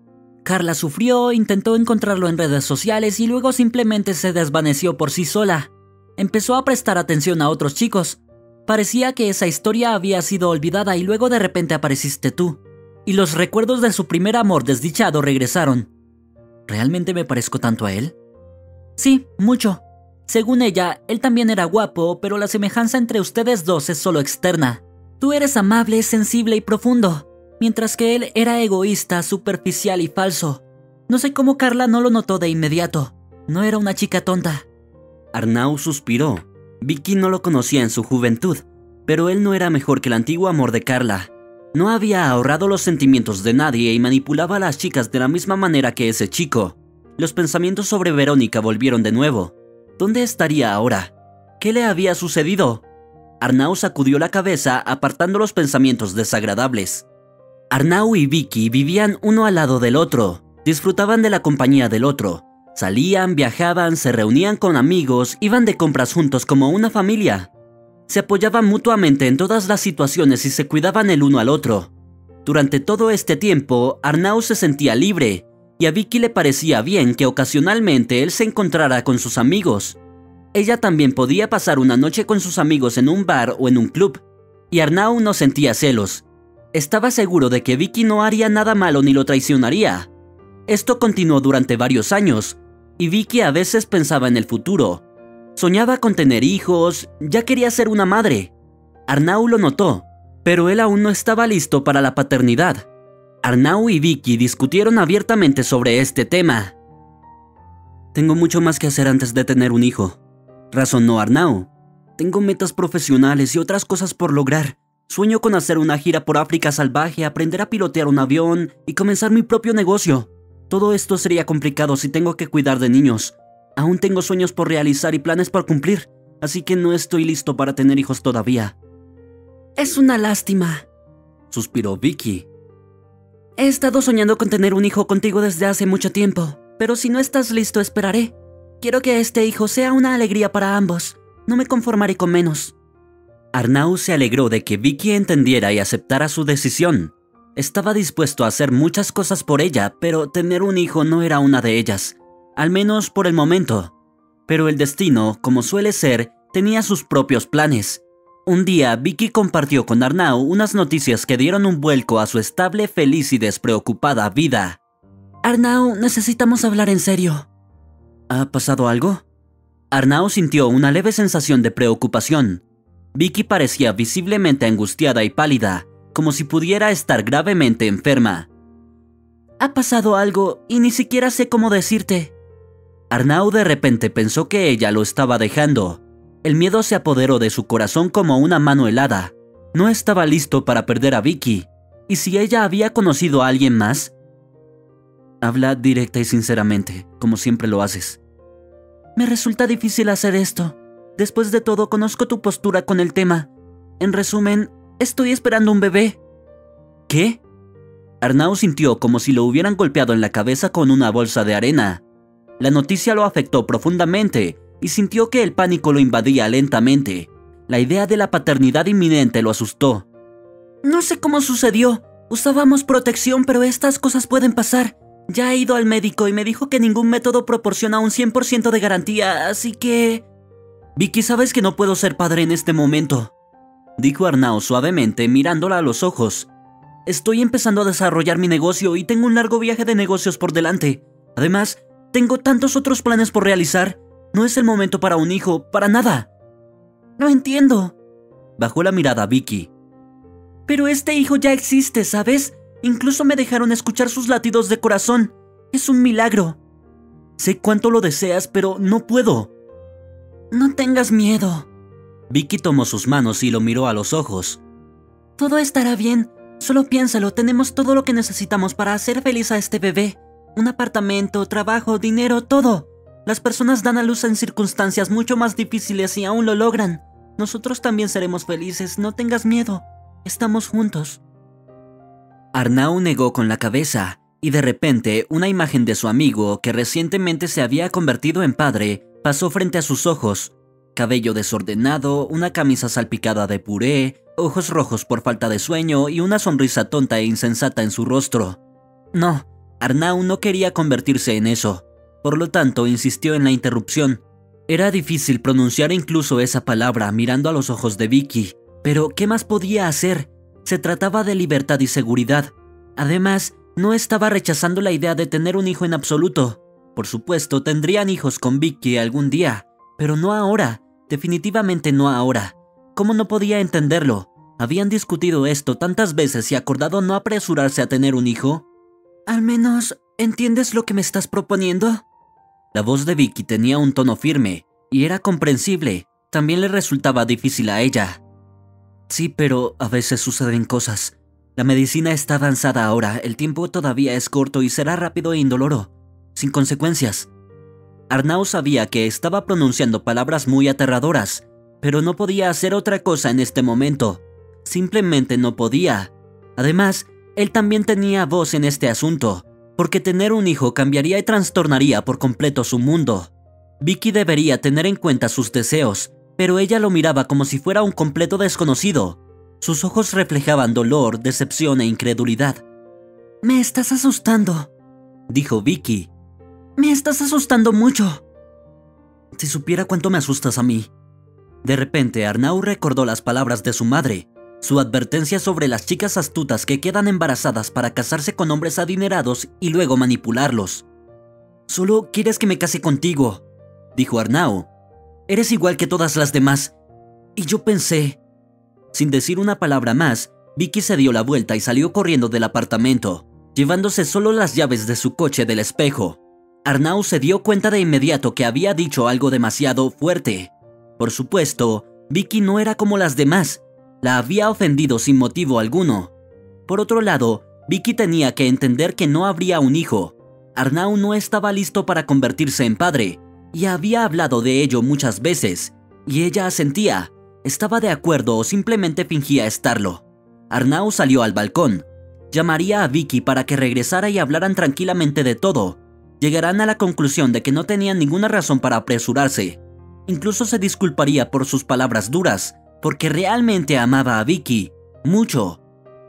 Carla sufrió, intentó encontrarlo en redes sociales y luego simplemente se desvaneció por sí sola. Empezó a prestar atención a otros chicos. Parecía que esa historia había sido olvidada y luego de repente apareciste tú. Y los recuerdos de su primer amor desdichado regresaron. ¿Realmente me parezco tanto a él? Sí, mucho. Según ella, él también era guapo, pero la semejanza entre ustedes dos es solo externa. Tú eres amable, sensible y profundo, mientras que él era egoísta, superficial y falso. No sé cómo Carla no lo notó de inmediato. No era una chica tonta. Arnau suspiró. Vicky no lo conocía en su juventud, pero él no era mejor que el antiguo amor de Carla. No había ahorrado los sentimientos de nadie y manipulaba a las chicas de la misma manera que ese chico. Los pensamientos sobre Verónica volvieron de nuevo. ¿Dónde estaría ahora? ¿Qué le había sucedido? Arnau sacudió la cabeza apartando los pensamientos desagradables. Arnau y Vicky vivían uno al lado del otro, disfrutaban de la compañía del otro, salían, viajaban, se reunían con amigos, iban de compras juntos como una familia. Se apoyaban mutuamente en todas las situaciones y se cuidaban el uno al otro. Durante todo este tiempo, Arnau se sentía libre, y a Vicky le parecía bien que ocasionalmente él se encontrara con sus amigos. Ella también podía pasar una noche con sus amigos en un bar o en un club, y Arnau no sentía celos. Estaba seguro de que Vicky no haría nada malo ni lo traicionaría. Esto continuó durante varios años, y Vicky a veces pensaba en el futuro. Soñaba con tener hijos, ya quería ser una madre. Arnau lo notó, pero él aún no estaba listo para la paternidad. Arnau y Vicky discutieron abiertamente sobre este tema. Tengo mucho más que hacer antes de tener un hijo, razonó Arnau. Tengo metas profesionales y otras cosas por lograr. Sueño con hacer una gira por África salvaje, aprender a pilotear un avión y comenzar mi propio negocio. Todo esto sería complicado si tengo que cuidar de niños. Aún tengo sueños por realizar y planes por cumplir, así que no estoy listo para tener hijos todavía. Es una lástima, suspiró Vicky. He estado soñando con tener un hijo contigo desde hace mucho tiempo, pero si no estás listo esperaré. Quiero que este hijo sea una alegría para ambos. No me conformaré con menos. Arnau se alegró de que Vicky entendiera y aceptara su decisión. Estaba dispuesto a hacer muchas cosas por ella, pero tener un hijo no era una de ellas, al menos por el momento. Pero el destino, como suele ser, tenía sus propios planes. Un día, Vicky compartió con Arnau unas noticias que dieron un vuelco a su estable, feliz y despreocupada vida. Arnau, necesitamos hablar en serio. ¿Ha pasado algo? Arnau sintió una leve sensación de preocupación. Vicky parecía visiblemente angustiada y pálida, como si pudiera estar gravemente enferma. Ha pasado algo y ni siquiera sé cómo decirte. Arnau de repente pensó que ella lo estaba dejando. El miedo se apoderó de su corazón como una mano helada. No estaba listo para perder a Vicky. ¿Y si ella había conocido a alguien más? Habla directa y sinceramente, como siempre lo haces. Me resulta difícil hacer esto. Después de todo, conozco tu postura con el tema. En resumen, estoy esperando un bebé. ¿Qué? Arnau sintió como si lo hubieran golpeado en la cabeza con una bolsa de arena. La noticia lo afectó profundamente y sintió que el pánico lo invadía lentamente. La idea de la paternidad inminente lo asustó. No sé cómo sucedió. Usábamos protección, pero estas cosas pueden pasar. Ya he ido al médico y me dijo que ningún método proporciona un 100% de garantía, así que... Vicky, sabes que no puedo ser padre en este momento, dijo Arnau suavemente mirándola a los ojos. Estoy empezando a desarrollar mi negocio y tengo un largo viaje de negocios por delante. Además, tengo tantos otros planes por realizar. No es el momento para un hijo, para nada. No entiendo. Bajó la mirada Vicky. Pero este hijo ya existe, ¿sabes? Incluso me dejaron escuchar sus latidos de corazón. Es un milagro. Sé cuánto lo deseas, pero no puedo. No tengas miedo. Vicky tomó sus manos y lo miró a los ojos. Todo estará bien. Solo piénsalo, tenemos todo lo que necesitamos para hacer feliz a este bebé. Un apartamento, trabajo, dinero, todo. Las personas dan a luz en circunstancias mucho más difíciles y aún lo logran. Nosotros también seremos felices, no tengas miedo. Estamos juntos. Arnau negó con la cabeza, y de repente una imagen de su amigo, que recientemente se había convertido en padre, pasó frente a sus ojos. Cabello desordenado, una camisa salpicada de puré, ojos rojos por falta de sueño y una sonrisa tonta e insensata en su rostro. No, Arnau no quería convertirse en eso. Por lo tanto, insistió en la interrupción. Era difícil pronunciar incluso esa palabra mirando a los ojos de Vicky, pero ¿qué más podía hacer? Se trataba de libertad y seguridad. Además, no estaba rechazando la idea de tener un hijo en absoluto. Por supuesto, tendrían hijos con Vicky algún día, pero no ahora, definitivamente no ahora. ¿Cómo no podía entenderlo? Habían discutido esto tantas veces y acordado no apresurarse a tener un hijo. Al menos, ¿entiendes lo que me estás proponiendo? La voz de Vicky tenía un tono firme, y era comprensible. También le resultaba difícil a ella. Sí, pero a veces suceden cosas. La medicina está avanzada ahora, el tiempo todavía es corto y será rápido e indoloro, sin consecuencias. Arnau sabía que estaba pronunciando palabras muy aterradoras, pero no podía hacer otra cosa en este momento. Simplemente no podía. Además, él también tenía voz en este asunto, porque tener un hijo cambiaría y trastornaría por completo su mundo. Vicky debería tener en cuenta sus deseos, pero ella lo miraba como si fuera un completo desconocido. Sus ojos reflejaban dolor, decepción e incredulidad. Me estás asustando, dijo Vicky. Me estás asustando mucho. Si supiera cuánto me asustas a mí. De repente, Arnau recordó las palabras de su madre, su advertencia sobre las chicas astutas que quedan embarazadas para casarse con hombres adinerados y luego manipularlos. Solo quieres que me case contigo, dijo Arnau. Eres igual que todas las demás. Y yo pensé... Sin decir una palabra más, Vicky se dio la vuelta y salió corriendo del apartamento, llevándose solo las llaves de su coche del espejo. Arnau se dio cuenta de inmediato que había dicho algo demasiado fuerte. Por supuesto, Vicky no era como las demás, la había ofendido sin motivo alguno. Por otro lado, Vicky tenía que entender que no habría un hijo. Arnau no estaba listo para convertirse en padre, y había hablado de ello muchas veces, y ella asentía, estaba de acuerdo o simplemente fingía estarlo. Arnau salió al balcón. Llamaría a Vicky para que regresara y hablaran tranquilamente de todo. Llegarán a la conclusión de que no tenían ninguna razón para apresurarse. Incluso se disculparía por sus palabras duras, porque realmente amaba a Vicky, mucho.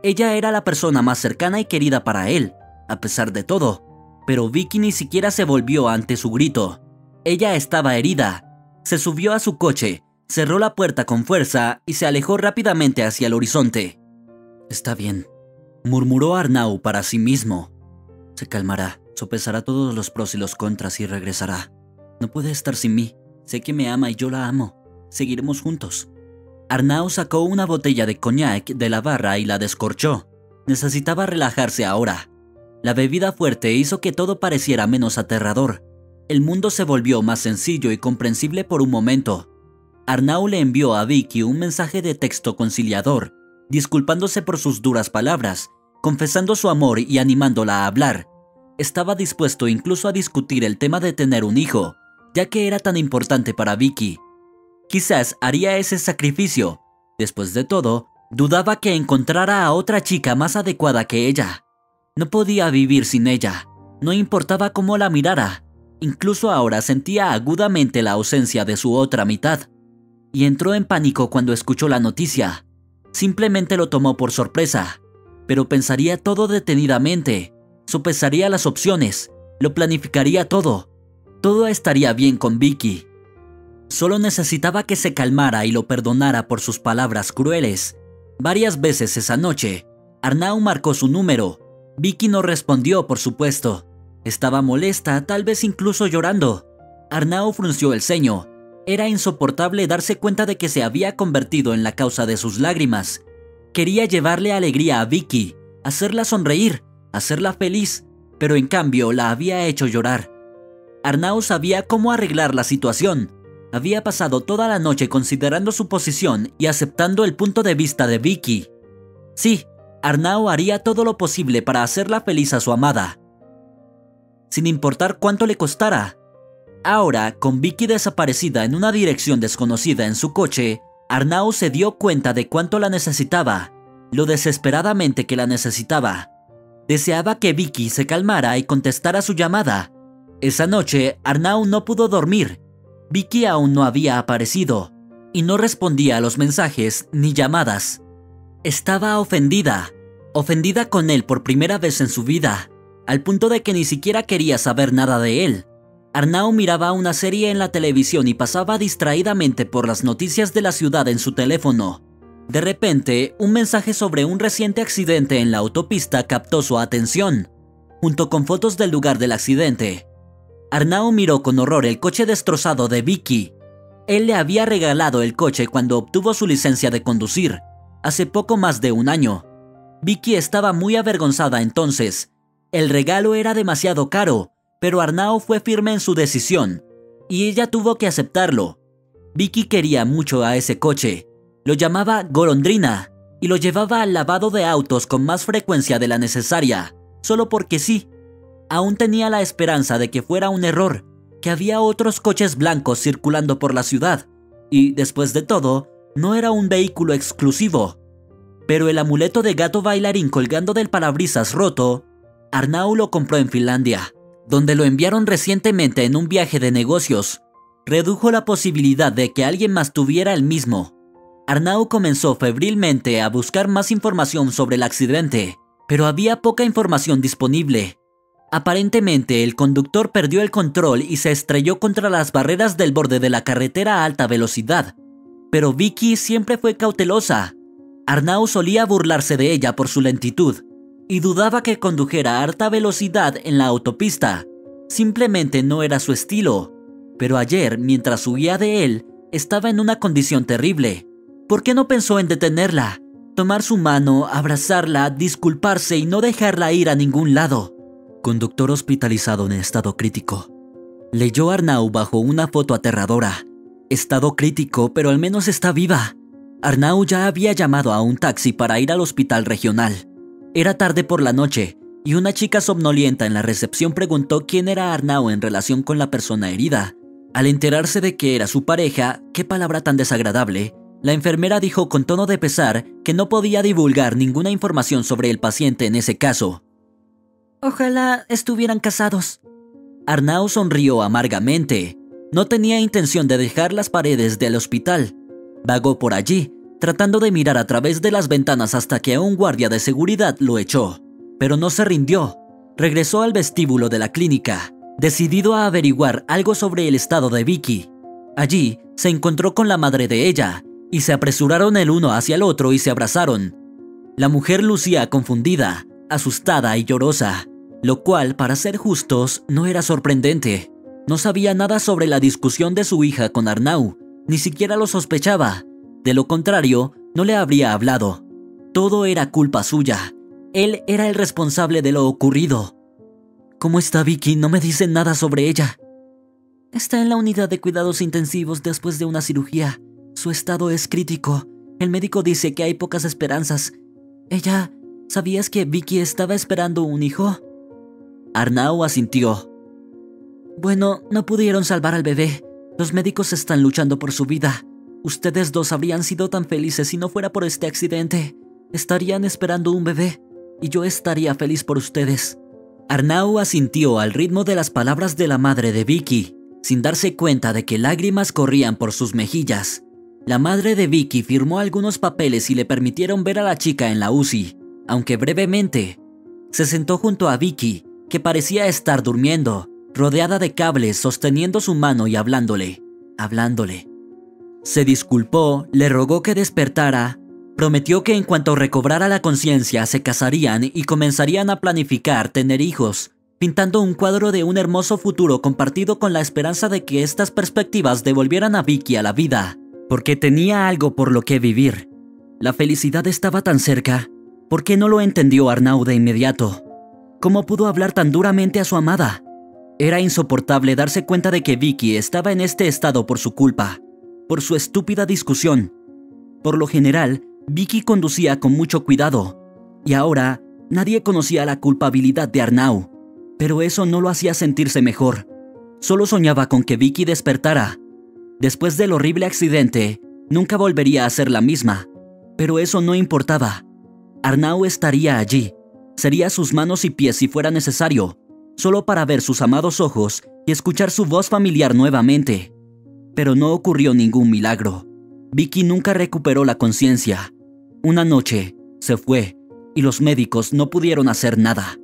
Ella era la persona más cercana y querida para él, a pesar de todo. Pero Vicky ni siquiera se volvió ante su grito. Ella estaba herida. Se subió a su coche, cerró la puerta con fuerza y se alejó rápidamente hacia el horizonte. Está bien, murmuró Arnau para sí mismo. Se calmará, sopesará todos los pros y los contras y regresará. No puede estar sin mí. Sé que me ama y yo la amo. Seguiremos juntos. Arnau sacó una botella de coñac de la barra y la descorchó. Necesitaba relajarse ahora. La bebida fuerte hizo que todo pareciera menos aterrador. El mundo se volvió más sencillo y comprensible por un momento. Arnau le envió a Vicky un mensaje de texto conciliador, disculpándose por sus duras palabras, confesando su amor y animándola a hablar. Estaba dispuesto incluso a discutir el tema de tener un hijo, ya que era tan importante para Vicky. Quizás haría ese sacrificio. Después de todo, dudaba que encontrara a otra chica más adecuada que ella. No podía vivir sin ella. No importaba cómo la mirara. Incluso ahora sentía agudamente la ausencia de su otra mitad. Y entró en pánico cuando escuchó la noticia. Simplemente lo tomó por sorpresa. Pero pensaría todo detenidamente. Sopesaría las opciones. Lo planificaría todo. Todo estaría bien con Vicky. Solo necesitaba que se calmara y lo perdonara por sus palabras crueles. Varias veces esa noche, Arnau marcó su número. Vicky no respondió, por supuesto. Estaba molesta, tal vez incluso llorando. Arnau frunció el ceño. Era insoportable darse cuenta de que se había convertido en la causa de sus lágrimas. Quería llevarle alegría a Vicky, hacerla sonreír, hacerla feliz, pero en cambio la había hecho llorar. Arnau sabía cómo arreglar la situación, había pasado toda la noche considerando su posición y aceptando el punto de vista de Vicky. Sí, Arnau haría todo lo posible para hacerla feliz a su amada, sin importar cuánto le costara. Ahora, con Vicky desaparecida en una dirección desconocida en su coche, Arnau se dio cuenta de cuánto la necesitaba, lo desesperadamente que la necesitaba. Deseaba que Vicky se calmara y contestara su llamada. Esa noche, Arnau no pudo dormir. Vicky aún no había aparecido y no respondía a los mensajes ni llamadas. Estaba ofendida, ofendida con él por primera vez en su vida, al punto de que ni siquiera quería saber nada de él. Arnau miraba una serie en la televisión y pasaba distraídamente por las noticias de la ciudad en su teléfono. De repente, un mensaje sobre un reciente accidente en la autopista captó su atención, junto con fotos del lugar del accidente. Arnau miró con horror el coche destrozado de Vicky. Él le había regalado el coche cuando obtuvo su licencia de conducir, hace poco más de un año. Vicky estaba muy avergonzada entonces. El regalo era demasiado caro, pero Arnau fue firme en su decisión, y ella tuvo que aceptarlo. Vicky quería mucho a ese coche, lo llamaba Golondrina y lo llevaba al lavado de autos con más frecuencia de la necesaria, solo porque sí. Aún tenía la esperanza de que fuera un error, que había otros coches blancos circulando por la ciudad, y, después de todo, no era un vehículo exclusivo. Pero el amuleto de gato bailarín colgando del parabrisas roto, Arnau lo compró en Finlandia, donde lo enviaron recientemente en un viaje de negocios. Redujo la posibilidad de que alguien más tuviera el mismo, Arnau comenzó febrilmente a buscar más información sobre el accidente, pero había poca información disponible. Aparentemente, el conductor perdió el control y se estrelló contra las barreras del borde de la carretera a alta velocidad. Pero Vicky siempre fue cautelosa. Arnau solía burlarse de ella por su lentitud y dudaba que condujera a alta velocidad en la autopista. Simplemente no era su estilo. Pero ayer, mientras huía de él, estaba en una condición terrible. ¿Por qué no pensó en detenerla? Tomar su mano, abrazarla, disculparse y no dejarla ir a ningún lado. Conductor hospitalizado en estado crítico. Leyó Arnau bajo una foto aterradora. Estado crítico, pero al menos está viva. Arnau ya había llamado a un taxi para ir al hospital regional. Era tarde por la noche, y una chica somnolienta en la recepción preguntó quién era Arnau en relación con la persona herida. Al enterarse de que era su pareja, qué palabra tan desagradable, la enfermera dijo con tono de pesar que no podía divulgar ninguna información sobre el paciente en ese caso. Ojalá estuvieran casados. Arnau sonrió amargamente. No tenía intención de dejar las paredes del hospital. Vagó por allí, tratando de mirar a través de las ventanas hasta que un guardia de seguridad lo echó. Pero no se rindió. Regresó al vestíbulo de la clínica, decidido a averiguar algo sobre el estado de Vicky. Allí se encontró con la madre de ella, y se apresuraron el uno hacia el otro y se abrazaron. La mujer lucía confundida, asustada y llorosa, lo cual, para ser justos, no era sorprendente. No sabía nada sobre la discusión de su hija con Arnau, ni siquiera lo sospechaba. De lo contrario, no le habría hablado. Todo era culpa suya. Él era el responsable de lo ocurrido. ¿Cómo está Vicky? No me dicen nada sobre ella. Está en la unidad de cuidados intensivos después de una cirugía. Su estado es crítico. El médico dice que hay pocas esperanzas. Ella... ¿Sabías que Vicky estaba esperando un hijo? Arnau asintió. Bueno, no pudieron salvar al bebé. Los médicos están luchando por su vida. Ustedes dos habrían sido tan felices si no fuera por este accidente. Estarían esperando un bebé y yo estaría feliz por ustedes. Arnau asintió al ritmo de las palabras de la madre de Vicky, sin darse cuenta de que lágrimas corrían por sus mejillas. La madre de Vicky firmó algunos papeles y le permitieron ver a la chica en la UCI, aunque brevemente. Se sentó junto a Vicky, que parecía estar durmiendo, rodeada de cables, sosteniendo su mano y hablándole, hablándole. Se disculpó, le rogó que despertara, prometió que en cuanto recobrara la conciencia se casarían y comenzarían a planificar tener hijos, pintando un cuadro de un hermoso futuro compartido con la esperanza de que estas perspectivas devolvieran a Vicky a la vida porque tenía algo por lo que vivir. La felicidad estaba tan cerca. ¿Por qué no lo entendió Arnau de inmediato? ¿Cómo pudo hablar tan duramente a su amada? Era insoportable darse cuenta de que Vicky estaba en este estado por su culpa, por su estúpida discusión. Por lo general, Vicky conducía con mucho cuidado, y ahora nadie conocía la culpabilidad de Arnau, pero eso no lo hacía sentirse mejor. Solo soñaba con que Vicky despertara. Después del horrible accidente, nunca volvería a ser la misma, pero eso no importaba. Arnau estaría allí, sería sus manos y pies si fuera necesario, solo para ver sus amados ojos y escuchar su voz familiar nuevamente. Pero no ocurrió ningún milagro. Vicky nunca recuperó la conciencia. Una noche, se fue, y los médicos no pudieron hacer nada.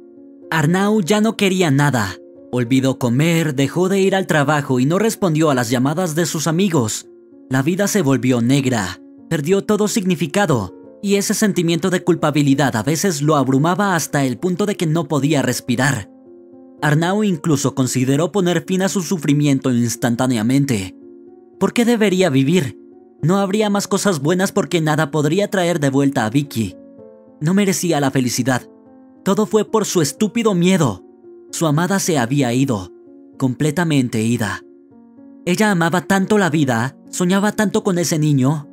Arnau ya no quería nada. Olvidó comer, dejó de ir al trabajo y no respondió a las llamadas de sus amigos. La vida se volvió negra, perdió todo significado, y ese sentimiento de culpabilidad a veces lo abrumaba hasta el punto de que no podía respirar. Arnau incluso consideró poner fin a su sufrimiento instantáneamente. ¿Por qué debería vivir? No habría más cosas buenas porque nada podría traer de vuelta a Vicky. No merecía la felicidad. Todo fue por su estúpido miedo. Su amada se había ido, completamente ida. Ella amaba tanto la vida, soñaba tanto con ese niño.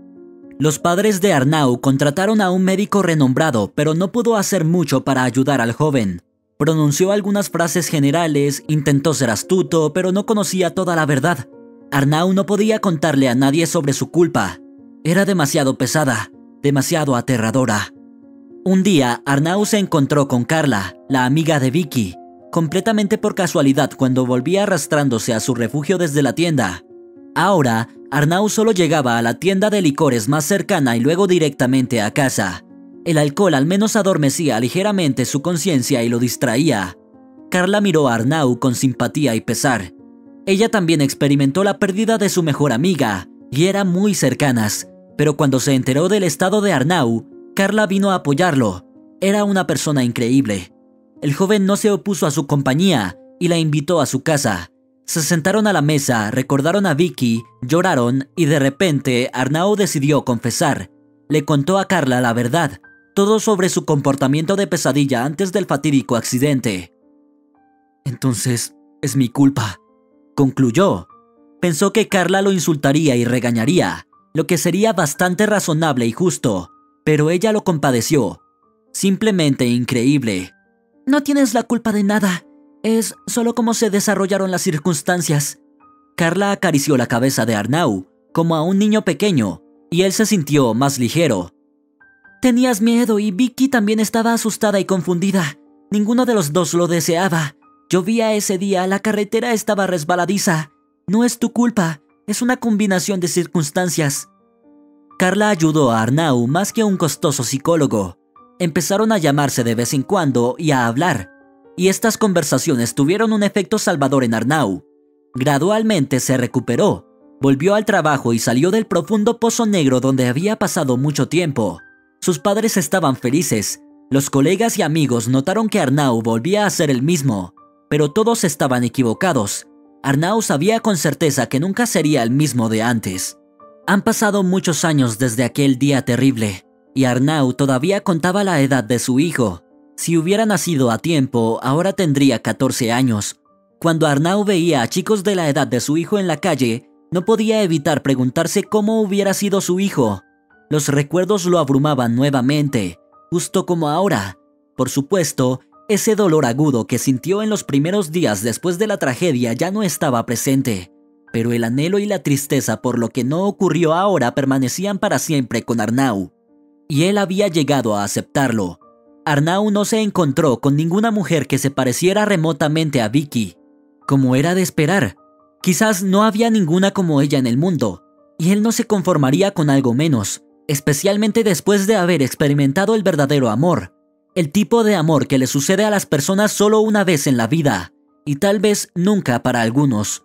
Los padres de Arnau contrataron a un médico renombrado, pero no pudo hacer mucho para ayudar al joven. Pronunció algunas frases generales, intentó ser astuto, pero no conocía toda la verdad. Arnau no podía contarle a nadie sobre su culpa. Era demasiado pesada, demasiado aterradora. Un día, Arnau se encontró con Carla, la amiga de Vicky, completamente por casualidad cuando volvía arrastrándose a su refugio desde la tienda. Ahora, Arnau solo llegaba a la tienda de licores más cercana y luego directamente a casa. El alcohol al menos adormecía ligeramente su conciencia y lo distraía. Carla miró a Arnau con simpatía y pesar. Ella también experimentó la pérdida de su mejor amiga, y eran muy cercanas, pero cuando se enteró del estado de Arnau, Carla vino a apoyarlo. Era una persona increíble. El joven no se opuso a su compañía y la invitó a su casa. Se sentaron a la mesa, recordaron a Vicky, lloraron y de repente Arnau decidió confesar. Le contó a Carla la verdad, todo sobre su comportamiento de pesadilla antes del fatídico accidente. Entonces, es mi culpa, concluyó. Pensó que Carla lo insultaría y regañaría, lo que sería bastante razonable y justo, pero ella lo compadeció. Simplemente increíble. No tienes la culpa de nada, es solo cómo se desarrollaron las circunstancias. Carla acarició la cabeza de Arnau, como a un niño pequeño, y él se sintió más ligero. Tenías miedo y Vicky también estaba asustada y confundida. Ninguno de los dos lo deseaba. Llovía ese día, la carretera estaba resbaladiza. No es tu culpa, es una combinación de circunstancias. Carla ayudó a Arnau más que un costoso psicólogo. Empezaron a llamarse de vez en cuando y a hablar, y estas conversaciones tuvieron un efecto salvador en Arnau. Gradualmente se recuperó, volvió al trabajo y salió del profundo pozo negro donde había pasado mucho tiempo. Sus padres estaban felices. Los colegas y amigos notaron que Arnau volvía a ser el mismo, pero todos estaban equivocados. Arnau sabía con certeza que nunca sería el mismo de antes. Han pasado muchos años desde aquel día terrible, y Arnau todavía contaba la edad de su hijo. Si hubiera nacido a tiempo, ahora tendría 14 años. Cuando Arnau veía a chicos de la edad de su hijo en la calle, no podía evitar preguntarse cómo hubiera sido su hijo. Los recuerdos lo abrumaban nuevamente, justo como ahora. Por supuesto, ese dolor agudo que sintió en los primeros días después de la tragedia ya no estaba presente, pero el anhelo y la tristeza por lo que no ocurrió ahora permanecían para siempre con Arnau. Y él había llegado a aceptarlo. Arnau no se encontró con ninguna mujer que se pareciera remotamente a Vicky, como era de esperar. Quizás no había ninguna como ella en el mundo, y él no se conformaría con algo menos especialmente después de haber experimentado el verdadero amor, el tipo de amor que le sucede a las personas solo una vez en la vida, y tal vez nunca para algunos.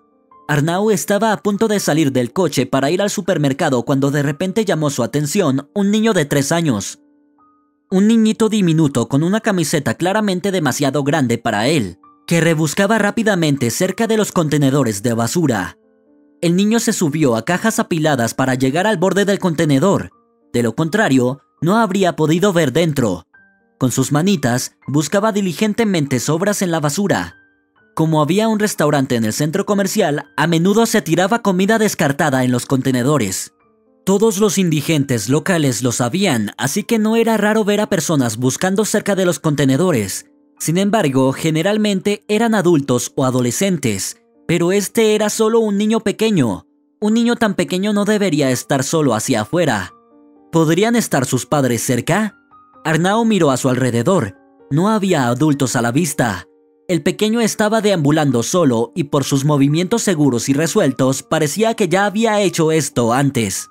Arnau estaba a punto de salir del coche para ir al supermercado cuando de repente llamó su atención un niño de tres años. Un niñito diminuto con una camiseta claramente demasiado grande para él, que rebuscaba rápidamente cerca de los contenedores de basura. El niño se subió a cajas apiladas para llegar al borde del contenedor de lo contrario, no habría podido ver dentro. Con sus manitas, buscaba diligentemente sobras en la basura. Como había un restaurante en el centro comercial, a menudo se tiraba comida descartada en los contenedores. Todos los indigentes locales lo sabían, así que no era raro ver a personas buscando cerca de los contenedores. Sin embargo, generalmente eran adultos o adolescentes, pero este era solo un niño pequeño. Un niño tan pequeño no debería estar solo hacia afuera. ¿Podrían estar sus padres cerca? Arnau miró a su alrededor. No había adultos a la vista. El pequeño estaba deambulando solo y por sus movimientos seguros y resueltos parecía que ya había hecho esto antes.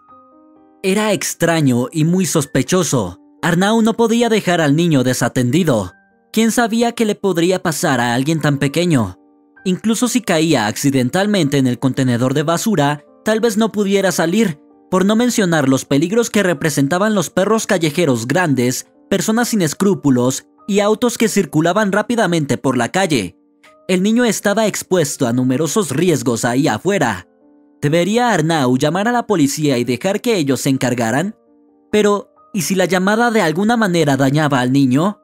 Era extraño y muy sospechoso. Arnau no podía dejar al niño desatendido. ¿Quién sabía qué le podría pasar a alguien tan pequeño? Incluso si caía accidentalmente en el contenedor de basura, tal vez no pudiera salir, por no mencionar los peligros que representaban los perros callejeros grandes, personas sin escrúpulos y autos que circulaban rápidamente por la calle. El niño estaba expuesto a numerosos riesgos ahí afuera. ¿Debería Arnau llamar a la policía y dejar que ellos se encargaran? Pero, ¿y si la llamada de alguna manera dañaba al niño?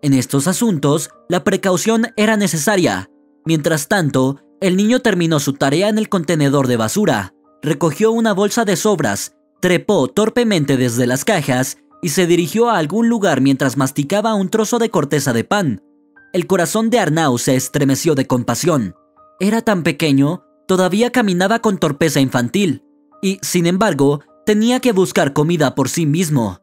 En estos asuntos, la precaución era necesaria. Mientras tanto, el niño terminó su tarea en el contenedor de basura, recogió una bolsa de sobras, trepó torpemente desde las cajas y se dirigió a algún lugar mientras masticaba un trozo de corteza de pan. El corazón de Arnau se estremeció de compasión. Era tan pequeño Todavía caminaba con torpeza infantil, y, sin embargo, tenía que buscar comida por sí mismo.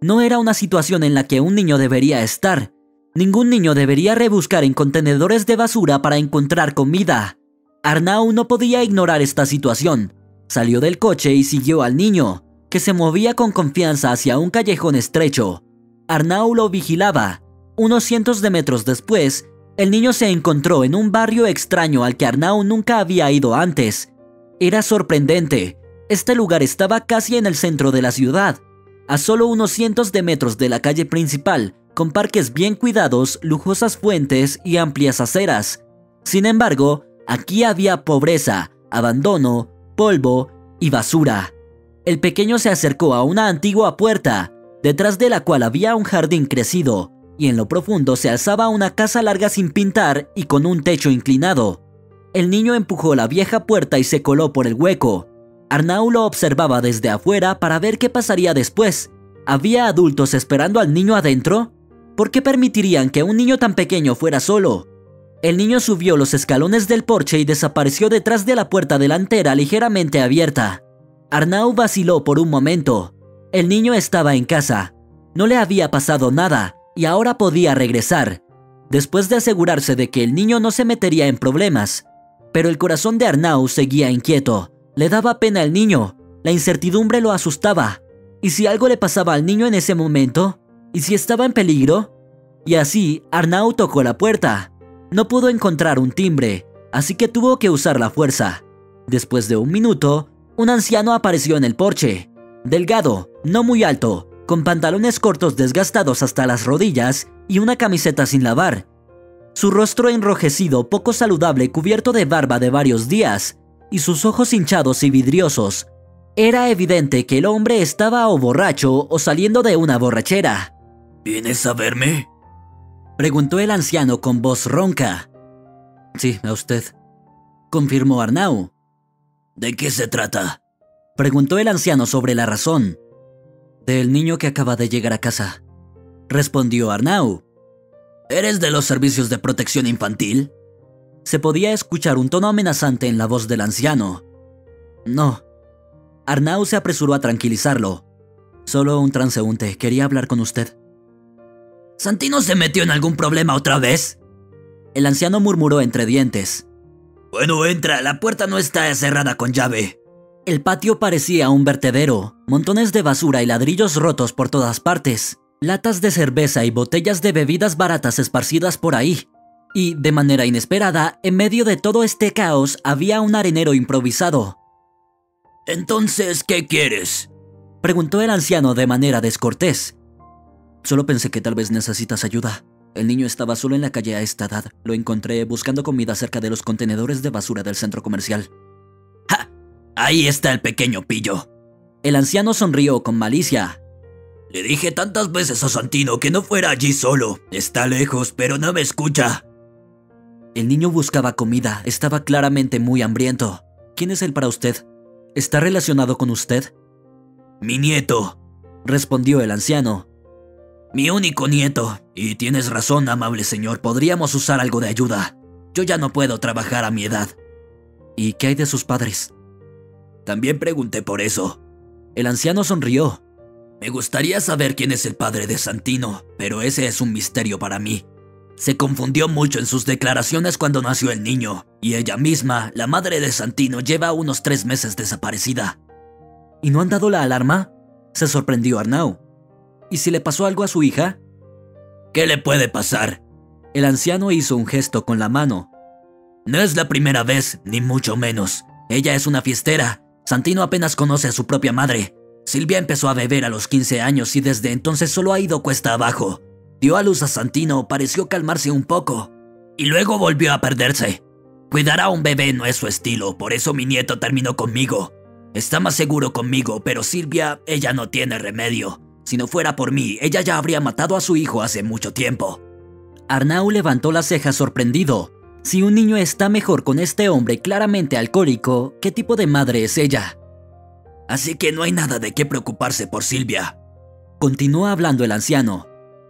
No era una situación en la que un niño debería estar. Ningún niño debería rebuscar en contenedores de basura para encontrar comida. Arnau no podía ignorar esta situación. Salió del coche y siguió al niño, que se movía con confianza hacia un callejón estrecho. Arnau lo vigilaba. Unos cientos de metros después, el niño se encontró en un barrio extraño al que Arnau nunca había ido antes. Era sorprendente. Este lugar estaba casi en el centro de la ciudad, a solo unos cientos de metros de la calle principal, con parques bien cuidados, lujosas fuentes y amplias aceras. Sin embargo, aquí había pobreza, abandono, polvo y basura. El pequeño se acercó a una antigua puerta, detrás de la cual había un jardín crecido y en lo profundo se alzaba una casa larga sin pintar y con un techo inclinado. El niño empujó la vieja puerta y se coló por el hueco. Arnau lo observaba desde afuera para ver qué pasaría después. ¿Había adultos esperando al niño adentro? ¿Por qué permitirían que un niño tan pequeño fuera solo? El niño subió los escalones del porche y desapareció detrás de la puerta delantera ligeramente abierta. Arnau vaciló por un momento. El niño estaba en casa. No le había pasado nada, y ahora podía regresar, después de asegurarse de que el niño no se metería en problemas. Pero el corazón de Arnau seguía inquieto. Le daba pena al niño. La incertidumbre lo asustaba. ¿Y si algo le pasaba al niño en ese momento? ¿Y si estaba en peligro? Y así, Arnau tocó la puerta. No pudo encontrar un timbre, así que tuvo que usar la fuerza. Después de un minuto, un anciano apareció en el porche. Delgado, no muy alto, con pantalones cortos desgastados hasta las rodillas y una camiseta sin lavar. Su rostro enrojecido, poco saludable, cubierto de barba de varios días, y sus ojos hinchados y vidriosos. Era evidente que el hombre estaba o borracho o saliendo de una borrachera. ¿Vienes a verme? Preguntó el anciano con voz ronca. Sí, a usted. Confirmó Arnau. ¿De qué se trata? Preguntó el anciano sobre la razón. Del niño que acaba de llegar a casa. Respondió Arnau. ¿Eres de los servicios de protección infantil? Se podía escuchar un tono amenazante en la voz del anciano. No. Arnau se apresuró a tranquilizarlo. Solo un transeúnte. Quería hablar con usted. ¿Santino se metió en algún problema otra vez? El anciano murmuró entre dientes. Bueno, entra. La puerta no está cerrada con llave. El patio parecía un vertedero, montones de basura y ladrillos rotos por todas partes, latas de cerveza y botellas de bebidas baratas esparcidas por ahí. Y, de manera inesperada, en medio de todo este caos había un arenero improvisado. Entonces, ¿qué quieres? Preguntó el anciano de manera descortés. Solo pensé que tal vez necesitas ayuda. El niño estaba solo en la calle a esta edad. Lo encontré buscando comida cerca de los contenedores de basura del centro comercial. Ahí está el pequeño pillo. El anciano sonrió con malicia. Le dije tantas veces a Santino que no fuera allí solo. Está lejos, pero no me escucha. El niño buscaba comida, estaba claramente muy hambriento. ¿Quién es él para usted? ¿Está relacionado con usted? Mi nieto, respondió el anciano. Mi único nieto. Y tienes razón, amable señor, podríamos usar algo de ayuda. Yo ya no puedo trabajar a mi edad. ¿Y qué hay de sus padres? También pregunté por eso. El anciano sonrió. Me gustaría saber quién es el padre de Santino, pero ese es un misterio para mí. Se confundió mucho en sus declaraciones cuando nació el niño, y ella misma, la madre de Santino, lleva unos tres meses desaparecida. ¿Y no han dado la alarma? Se sorprendió Arnau. ¿Y si le pasó algo a su hija? ¿Qué le puede pasar? El anciano hizo un gesto con la mano. No es la primera vez, ni mucho menos. Ella es una fiestera. Santino apenas conoce a su propia madre. Silvia empezó a beber a los 15 años y desde entonces solo ha ido cuesta abajo. Dio a luz a Santino, pareció calmarse un poco. Y luego volvió a perderse. Cuidar a un bebé no es su estilo, por eso mi nieto terminó conmigo. Está más seguro conmigo, pero Silvia, ella no tiene remedio. Si no fuera por mí, ella ya habría matado a su hijo hace mucho tiempo. Arnau levantó las cejas sorprendido. Si un niño está mejor con este hombre claramente alcohólico, ¿qué tipo de madre es ella? Así que no hay nada de qué preocuparse por Silvia. Continuó hablando el anciano.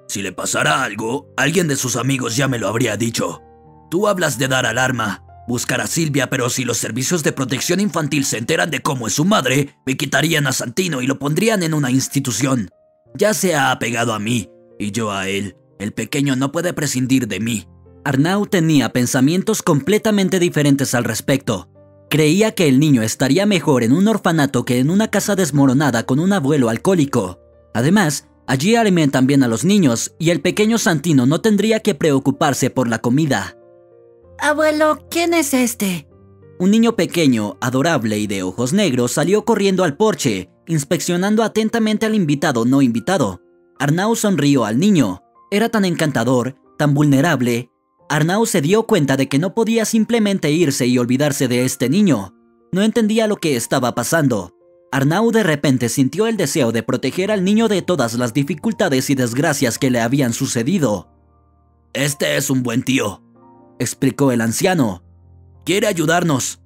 Si le pasara algo, alguien de sus amigos ya me lo habría dicho. Tú hablas de dar alarma, buscar a Silvia, pero si los servicios de protección infantil se enteran de cómo es su madre, me quitarían a Santino y lo pondrían en una institución. Ya se ha apegado a mí, y yo a él. El pequeño no puede prescindir de mí. Arnau tenía pensamientos completamente diferentes al respecto. Creía que el niño estaría mejor en un orfanato que en una casa desmoronada con un abuelo alcohólico. Además, allí alimentan bien a los niños y el pequeño Santino no tendría que preocuparse por la comida. Abuelo, ¿quién es este? Un niño pequeño, adorable y de ojos negros salió corriendo al porche, inspeccionando atentamente al invitado no invitado. Arnau sonrió al niño. Era tan encantador, tan vulnerable, Arnau se dio cuenta de que no podía simplemente irse y olvidarse de este niño. No entendía lo que estaba pasando. Arnau de repente sintió el deseo de proteger al niño de todas las dificultades y desgracias que le habían sucedido. Este es un buen tío, explicó el anciano. Quiere ayudarnos.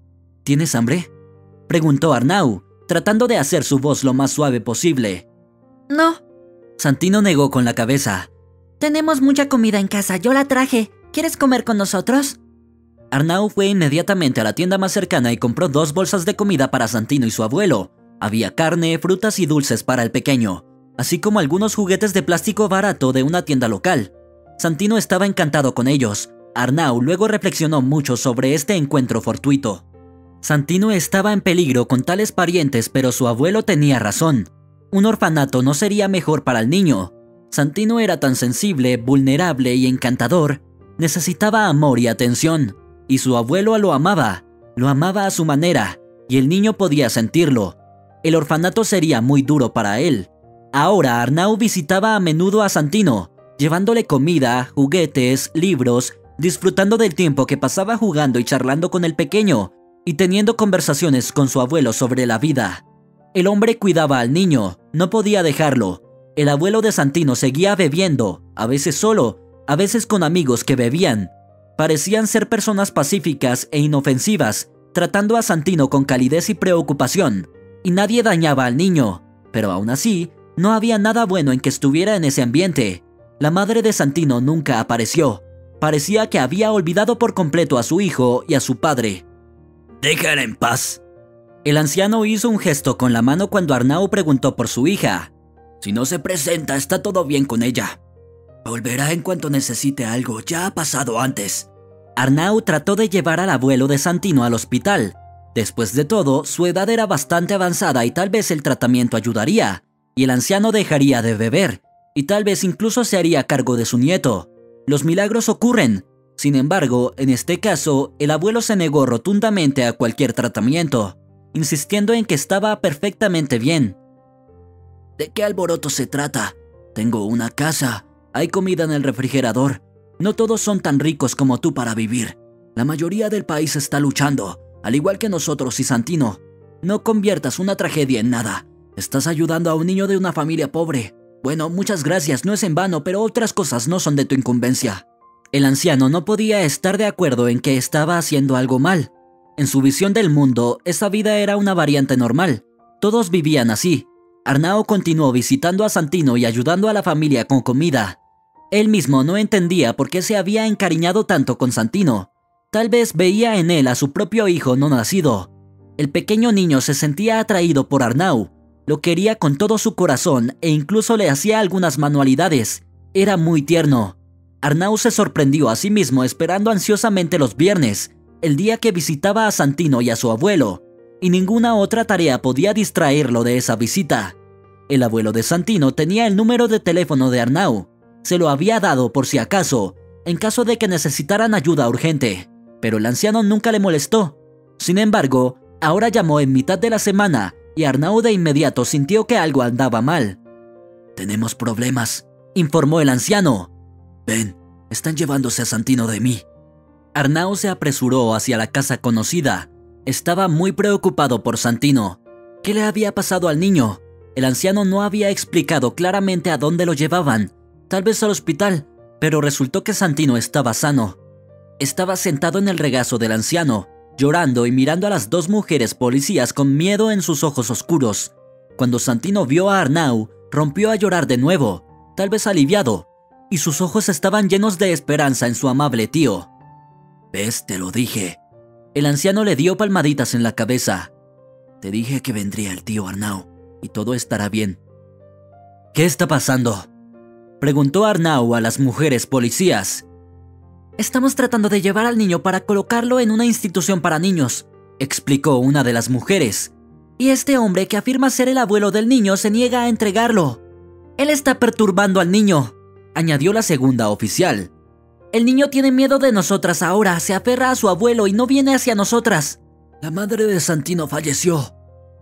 ¿Tienes hambre? preguntó Arnau, tratando de hacer su voz lo más suave posible. No. Santino negó con la cabeza. Tenemos mucha comida en casa, yo la traje. ¿Quieres comer con nosotros? Arnau fue inmediatamente a la tienda más cercana y compró dos bolsas de comida para Santino y su abuelo. Había carne, frutas y dulces para el pequeño, así como algunos juguetes de plástico barato de una tienda local. Santino estaba encantado con ellos. Arnau luego reflexionó mucho sobre este encuentro fortuito. Santino estaba en peligro con tales parientes, pero su abuelo tenía razón. Un orfanato no sería mejor para el niño. Santino era tan sensible, vulnerable y encantador necesitaba amor y atención, y su abuelo lo amaba, lo amaba a su manera, y el niño podía sentirlo. El orfanato sería muy duro para él. Ahora Arnau visitaba a menudo a Santino, llevándole comida, juguetes, libros, disfrutando del tiempo que pasaba jugando y charlando con el pequeño, y teniendo conversaciones con su abuelo sobre la vida. El hombre cuidaba al niño, no podía dejarlo. El abuelo de Santino seguía bebiendo, a veces solo, a veces con amigos que bebían. Parecían ser personas pacíficas e inofensivas, tratando a Santino con calidez y preocupación, y nadie dañaba al niño, pero aún así, no había nada bueno en que estuviera en ese ambiente. La madre de Santino nunca apareció. Parecía que había olvidado por completo a su hijo y a su padre. Déjala en paz. El anciano hizo un gesto con la mano cuando Arnau preguntó por su hija. Si no se presenta, está todo bien con ella. Volverá en cuanto necesite algo, ya ha pasado antes. Arnau trató de llevar al abuelo de Santino al hospital. Después de todo, su edad era bastante avanzada y tal vez el tratamiento ayudaría, y el anciano dejaría de beber, y tal vez incluso se haría cargo de su nieto. Los milagros ocurren. Sin embargo, en este caso, el abuelo se negó rotundamente a cualquier tratamiento, insistiendo en que estaba perfectamente bien. ¿De qué alboroto se trata? Tengo una casa, hay comida en el refrigerador. No todos son tan ricos como tú para vivir. La mayoría del país está luchando, al igual que nosotros y Santino. No conviertas una tragedia en nada. Estás ayudando a un niño de una familia pobre. Bueno, muchas gracias, no es en vano, pero otras cosas no son de tu incumbencia. El anciano no podía estar de acuerdo en que estaba haciendo algo mal. En su visión del mundo, esa vida era una variante normal. Todos vivían así. Arnao continuó visitando a Santino y ayudando a la familia con comida. Él mismo no entendía por qué se había encariñado tanto con Santino. Tal vez veía en él a su propio hijo no nacido. El pequeño niño se sentía atraído por Arnau, lo quería con todo su corazón e incluso le hacía algunas manualidades. Era muy tierno. Arnau se sorprendió a sí mismo esperando ansiosamente los viernes, el día que visitaba a Santino y a su abuelo, y ninguna otra tarea podía distraerlo de esa visita. El abuelo de Santino tenía el número de teléfono de Arnau. Se lo había dado por si acaso, en caso de que necesitaran ayuda urgente, pero el anciano nunca le molestó. Sin embargo, ahora llamó en mitad de la semana y Arnau de inmediato sintió que algo andaba mal. Tenemos problemas, informó el anciano. Ven, están llevándose a Santino de mí. Arnau se apresuró hacia la casa conocida. Estaba muy preocupado por Santino. ¿Qué le había pasado al niño? El anciano no había explicado claramente a dónde lo llevaban, tal vez al hospital, pero resultó que Santino estaba sano. Estaba sentado en el regazo del anciano, llorando y mirando a las dos mujeres policías con miedo en sus ojos oscuros. Cuando Santino vio a Arnau, rompió a llorar de nuevo, tal vez aliviado, y sus ojos estaban llenos de esperanza en su amable tío. ¿Ves? Te lo dije. El anciano le dio palmaditas en la cabeza. Te dije que vendría el tío Arnau, y todo estará bien. ¿Qué está pasando? Preguntó Arnau a las mujeres policías. Estamos tratando de llevar al niño para colocarlo en una institución para niños, explicó una de las mujeres. Y este hombre que afirma ser el abuelo del niño se niega a entregarlo. Él está perturbando al niño añadió la segunda oficial. El niño tiene miedo de nosotras ahora, se aferra a su abuelo y no viene hacia nosotras. La madre de Santino falleció.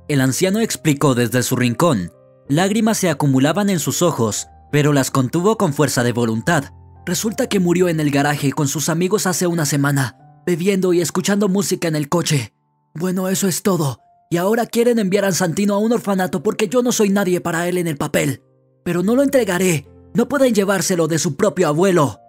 El anciano explicó desde su rincón. Lágrimas se acumulaban en sus ojos, pero las contuvo con fuerza de voluntad. Resulta que murió en el garaje con sus amigos hace una semana, bebiendo y escuchando música en el coche. Bueno, eso es todo. Y ahora quieren enviar a Santino a un orfanato porque yo no soy nadie para él en el papel. Pero no lo entregaré. No pueden llevárselo de su propio abuelo.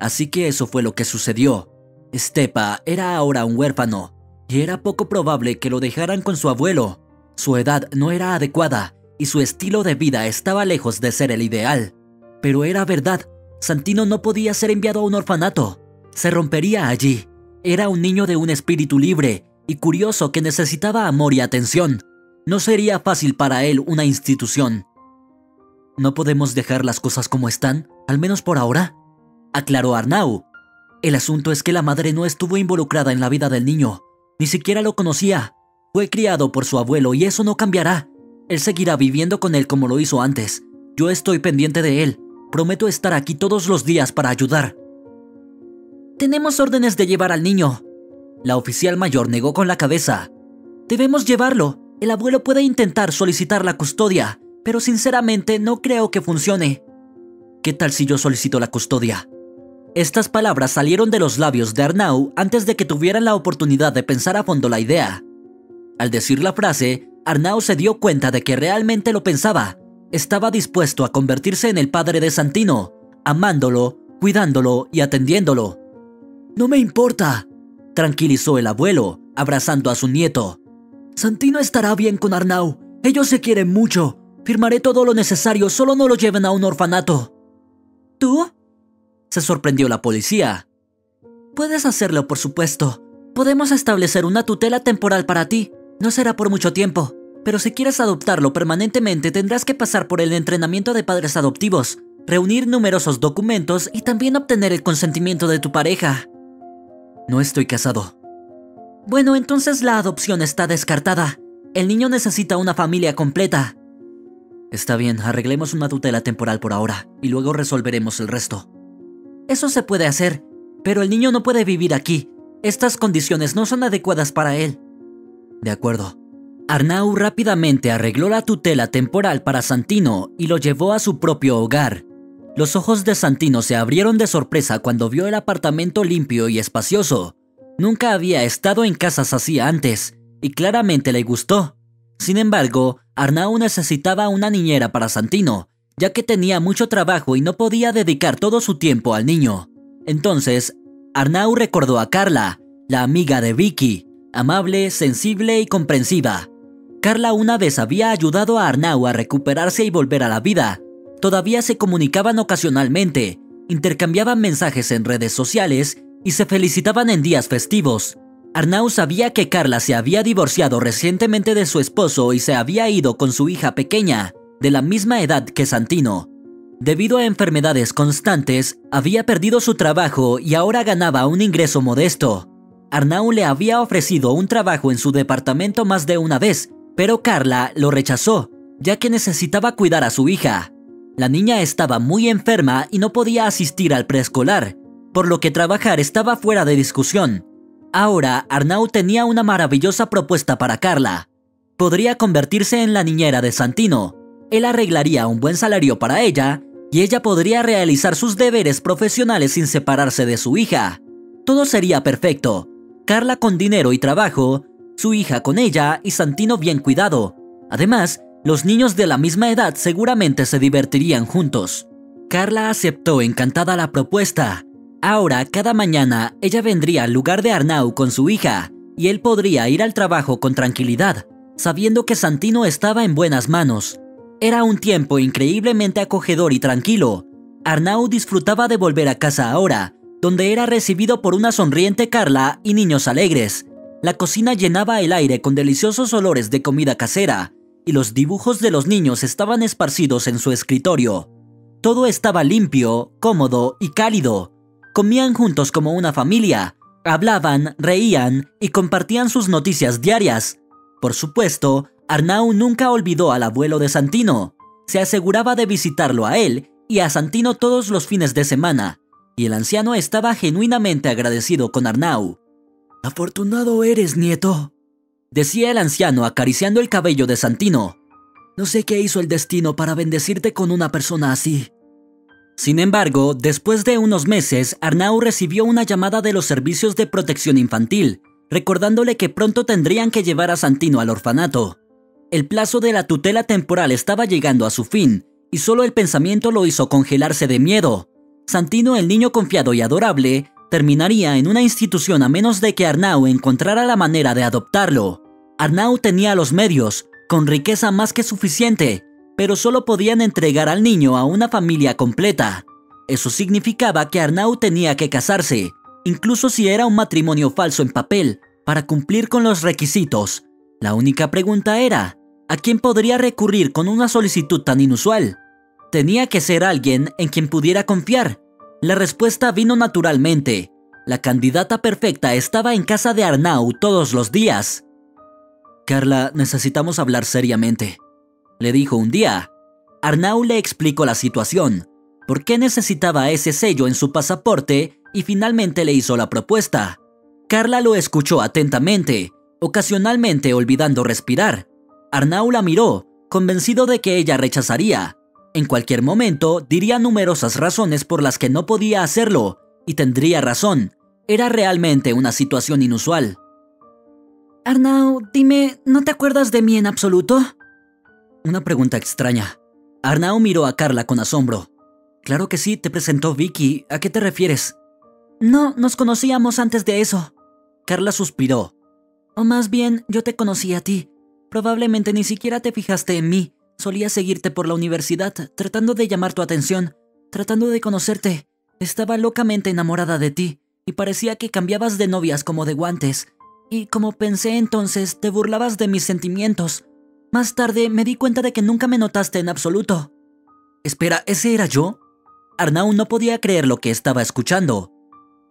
Así que eso fue lo que sucedió. Stepa era ahora un huérfano, y era poco probable que lo dejaran con su abuelo. Su edad no era adecuada, y su estilo de vida estaba lejos de ser el ideal. Pero era verdad, Santino no podía ser enviado a un orfanato. Se rompería allí. Era un niño de un espíritu libre y curioso que necesitaba amor y atención. No sería fácil para él una institución. ¿No podemos dejar las cosas como están, al menos por ahora? Aclaró Arnau. El asunto es que la madre no estuvo involucrada en la vida del niño, ni siquiera lo conocía. Fue criado por su abuelo y eso no cambiará. Él seguirá viviendo con él como lo hizo antes. Yo estoy pendiente de él. Prometo estar aquí todos los días para ayudar. Tenemos órdenes de llevar al niño. La oficial mayor negó con la cabeza. Debemos llevarlo. El abuelo puede intentar solicitar la custodia, pero sinceramente no creo que funcione. ¿Qué tal si yo solicito la custodia? Estas palabras salieron de los labios de Arnau antes de que tuvieran la oportunidad de pensar a fondo la idea. Al decir la frase, Arnau se dio cuenta de que realmente lo pensaba. Estaba dispuesto a convertirse en el padre de Santino, amándolo, cuidándolo y atendiéndolo. No me importa, tranquilizó el abuelo, abrazando a su nieto. Santino estará bien con Arnau. Ellos se quieren mucho. Firmaré todo lo necesario, solo no lo lleven a un orfanato. ¿Tú? Se sorprendió la policía. Puedes hacerlo, por supuesto. Podemos establecer una tutela temporal para ti. No será por mucho tiempo. Pero si quieres adoptarlo permanentemente tendrás que pasar por el entrenamiento de padres adoptivos, reunir numerosos documentos y también obtener el consentimiento de tu pareja. No estoy casado. Bueno, entonces la adopción está descartada. El niño necesita una familia completa. Está bien, arreglemos una tutela temporal por ahora y luego resolveremos el resto. Eso se puede hacer, pero el niño no puede vivir aquí. Estas condiciones no son adecuadas para él. De acuerdo. Arnau rápidamente arregló la tutela temporal para Santino y lo llevó a su propio hogar. Los ojos de Santino se abrieron de sorpresa cuando vio el apartamento limpio y espacioso. Nunca había estado en casas así antes, y claramente le gustó. Sin embargo, Arnau necesitaba una niñera para Santino, ya que tenía mucho trabajo y no podía dedicar todo su tiempo al niño. Entonces, Arnau recordó a Carla, la amiga de Vicky, amable, sensible y comprensiva. Carla una vez había ayudado a Arnau a recuperarse y volver a la vida. Todavía se comunicaban ocasionalmente, intercambiaban mensajes en redes sociales y se felicitaban en días festivos. Arnau sabía que Carla se había divorciado recientemente de su esposo y se había ido con su hija pequeña, de la misma edad que Santino. Debido a enfermedades constantes, había perdido su trabajo y ahora ganaba un ingreso modesto. Arnau le había ofrecido un trabajo en su departamento más de una vez, pero Carla lo rechazó, ya que necesitaba cuidar a su hija. La niña estaba muy enferma y no podía asistir al preescolar, por lo que trabajar estaba fuera de discusión. Ahora Arnau tenía una maravillosa propuesta para Carla. Podría convertirse en la niñera de Santino. Él arreglaría un buen salario para ella y ella podría realizar sus deberes profesionales sin separarse de su hija. Todo sería perfecto. Carla con dinero y trabajo, su hija con ella y Santino bien cuidado. Además, los niños de la misma edad seguramente se divertirían juntos. Carla aceptó encantada la propuesta Ahora, cada mañana, ella vendría al lugar de Arnau con su hija, y él podría ir al trabajo con tranquilidad, sabiendo que Santino estaba en buenas manos. Era un tiempo increíblemente acogedor y tranquilo. Arnau disfrutaba de volver a casa ahora, donde era recibido por una sonriente Carla y niños alegres. La cocina llenaba el aire con deliciosos olores de comida casera, y los dibujos de los niños estaban esparcidos en su escritorio. Todo estaba limpio, cómodo y cálido, Comían juntos como una familia, hablaban, reían y compartían sus noticias diarias. Por supuesto, Arnau nunca olvidó al abuelo de Santino. Se aseguraba de visitarlo a él y a Santino todos los fines de semana, y el anciano estaba genuinamente agradecido con Arnau. Afortunado eres, nieto, decía el anciano acariciando el cabello de Santino. No sé qué hizo el destino para bendecirte con una persona así. Sin embargo, después de unos meses, Arnau recibió una llamada de los servicios de protección infantil, recordándole que pronto tendrían que llevar a Santino al orfanato. El plazo de la tutela temporal estaba llegando a su fin, y solo el pensamiento lo hizo congelarse de miedo. Santino, el niño confiado y adorable, terminaría en una institución a menos de que Arnau encontrara la manera de adoptarlo. Arnau tenía los medios, con riqueza más que suficiente, pero solo podían entregar al niño a una familia completa. Eso significaba que Arnau tenía que casarse, incluso si era un matrimonio falso en papel, para cumplir con los requisitos. La única pregunta era, ¿a quién podría recurrir con una solicitud tan inusual? Tenía que ser alguien en quien pudiera confiar. La respuesta vino naturalmente. La candidata perfecta estaba en casa de Arnau todos los días. Carla, necesitamos hablar seriamente le dijo un día. Arnau le explicó la situación, por qué necesitaba ese sello en su pasaporte y finalmente le hizo la propuesta. Carla lo escuchó atentamente, ocasionalmente olvidando respirar. Arnau la miró, convencido de que ella rechazaría. En cualquier momento diría numerosas razones por las que no podía hacerlo, y tendría razón. Era realmente una situación inusual. Arnau, dime, ¿no te acuerdas de mí en absoluto? Una pregunta extraña. Arnau miró a Carla con asombro. Claro que sí, te presentó Vicky. ¿A qué te refieres? No, nos conocíamos antes de eso. Carla suspiró. O más bien, yo te conocí a ti. Probablemente ni siquiera te fijaste en mí. Solía seguirte por la universidad, tratando de llamar tu atención, tratando de conocerte. Estaba locamente enamorada de ti, y parecía que cambiabas de novias como de guantes. Y como pensé entonces, te burlabas de mis sentimientos. Más tarde me di cuenta de que nunca me notaste en absoluto. Espera, ¿ese era yo? Arnau no podía creer lo que estaba escuchando.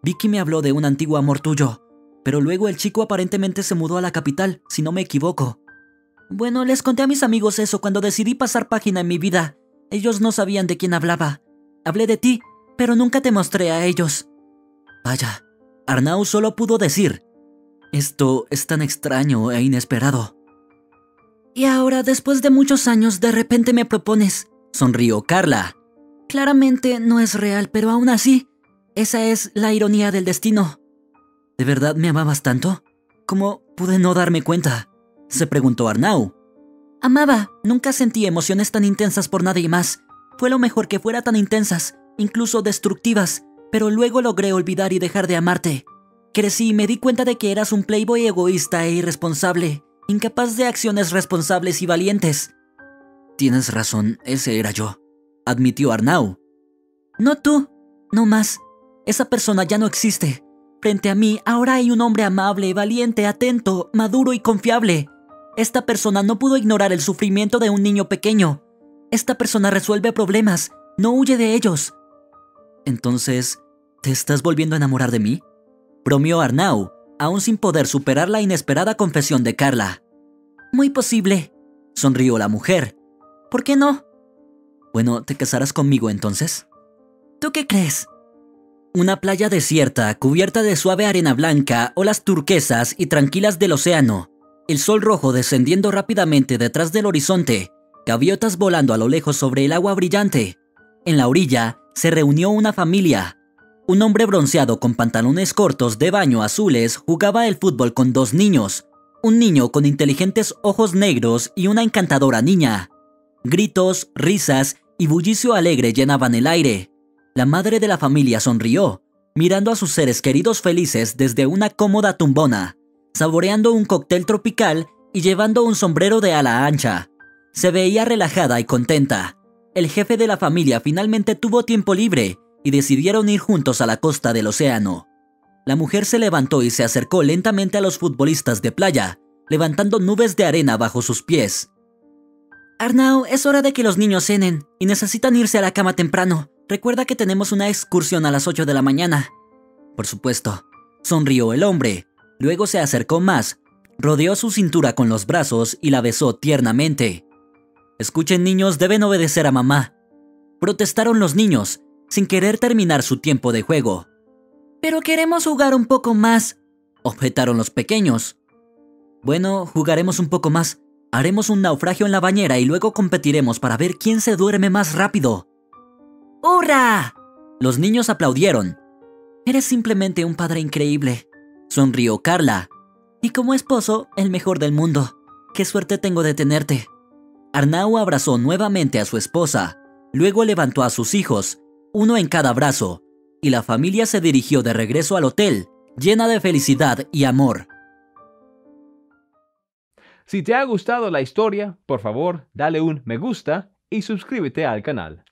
Vicky me habló de un antiguo amor tuyo, pero luego el chico aparentemente se mudó a la capital, si no me equivoco. Bueno, les conté a mis amigos eso cuando decidí pasar página en mi vida. Ellos no sabían de quién hablaba. Hablé de ti, pero nunca te mostré a ellos. Vaya, Arnau solo pudo decir, esto es tan extraño e inesperado. Y ahora, después de muchos años, de repente me propones. Sonrió Carla. Claramente no es real, pero aún así, esa es la ironía del destino. ¿De verdad me amabas tanto? ¿Cómo pude no darme cuenta? Se preguntó Arnau. Amaba, nunca sentí emociones tan intensas por nadie más. Fue lo mejor que fuera tan intensas, incluso destructivas. pero luego logré olvidar y dejar de amarte. Crecí y me di cuenta de que eras un playboy egoísta e irresponsable, incapaz de acciones responsables y valientes. Tienes razón, ese era yo, admitió Arnau. No tú, no más. Esa persona ya no existe. Frente a mí ahora hay un hombre amable, valiente, atento, maduro y confiable. Esta persona no pudo ignorar el sufrimiento de un niño pequeño. Esta persona resuelve problemas, no huye de ellos. Entonces, ¿te estás volviendo a enamorar de mí? Bromeó Arnau, aún sin poder superar la inesperada confesión de Carla. Muy posible, sonrió la mujer. ¿Por qué no? Bueno, ¿te casarás conmigo entonces? ¿Tú qué crees? Una playa desierta, cubierta de suave arena blanca, olas turquesas y tranquilas del océano. El sol rojo descendiendo rápidamente detrás del horizonte, gaviotas volando a lo lejos sobre el agua brillante. En la orilla se reunió una familia. Un hombre bronceado con pantalones cortos de baño azules jugaba el fútbol con dos niños, un niño con inteligentes ojos negros y una encantadora niña. Gritos, risas y bullicio alegre llenaban el aire. La madre de la familia sonrió, mirando a sus seres queridos felices desde una cómoda tumbona, saboreando un cóctel tropical y llevando un sombrero de ala ancha. Se veía relajada y contenta. El jefe de la familia finalmente tuvo tiempo libre y decidieron ir juntos a la costa del océano. La mujer se levantó y se acercó lentamente a los futbolistas de playa, levantando nubes de arena bajo sus pies. Arnau, es hora de que los niños cenen y necesitan irse a la cama temprano. Recuerda que tenemos una excursión a las 8 de la mañana. Por supuesto, sonrió el hombre. Luego se acercó más, rodeó su cintura con los brazos y la besó tiernamente. Escuchen niños, deben obedecer a mamá. Protestaron los niños, sin querer terminar su tiempo de juego. Pero queremos jugar un poco más, objetaron los pequeños. Bueno, jugaremos un poco más. Haremos un naufragio en la bañera y luego competiremos para ver quién se duerme más rápido. ¡Hurra! Los niños aplaudieron. Eres simplemente un padre increíble, sonrió Carla. Y como esposo, el mejor del mundo. Qué suerte tengo de tenerte. Arnau abrazó nuevamente a su esposa, luego levantó a sus hijos, uno en cada brazo, y la familia se dirigió de regreso al hotel, llena de felicidad y amor. Si te ha gustado la historia, por favor, dale un me gusta y suscríbete al canal.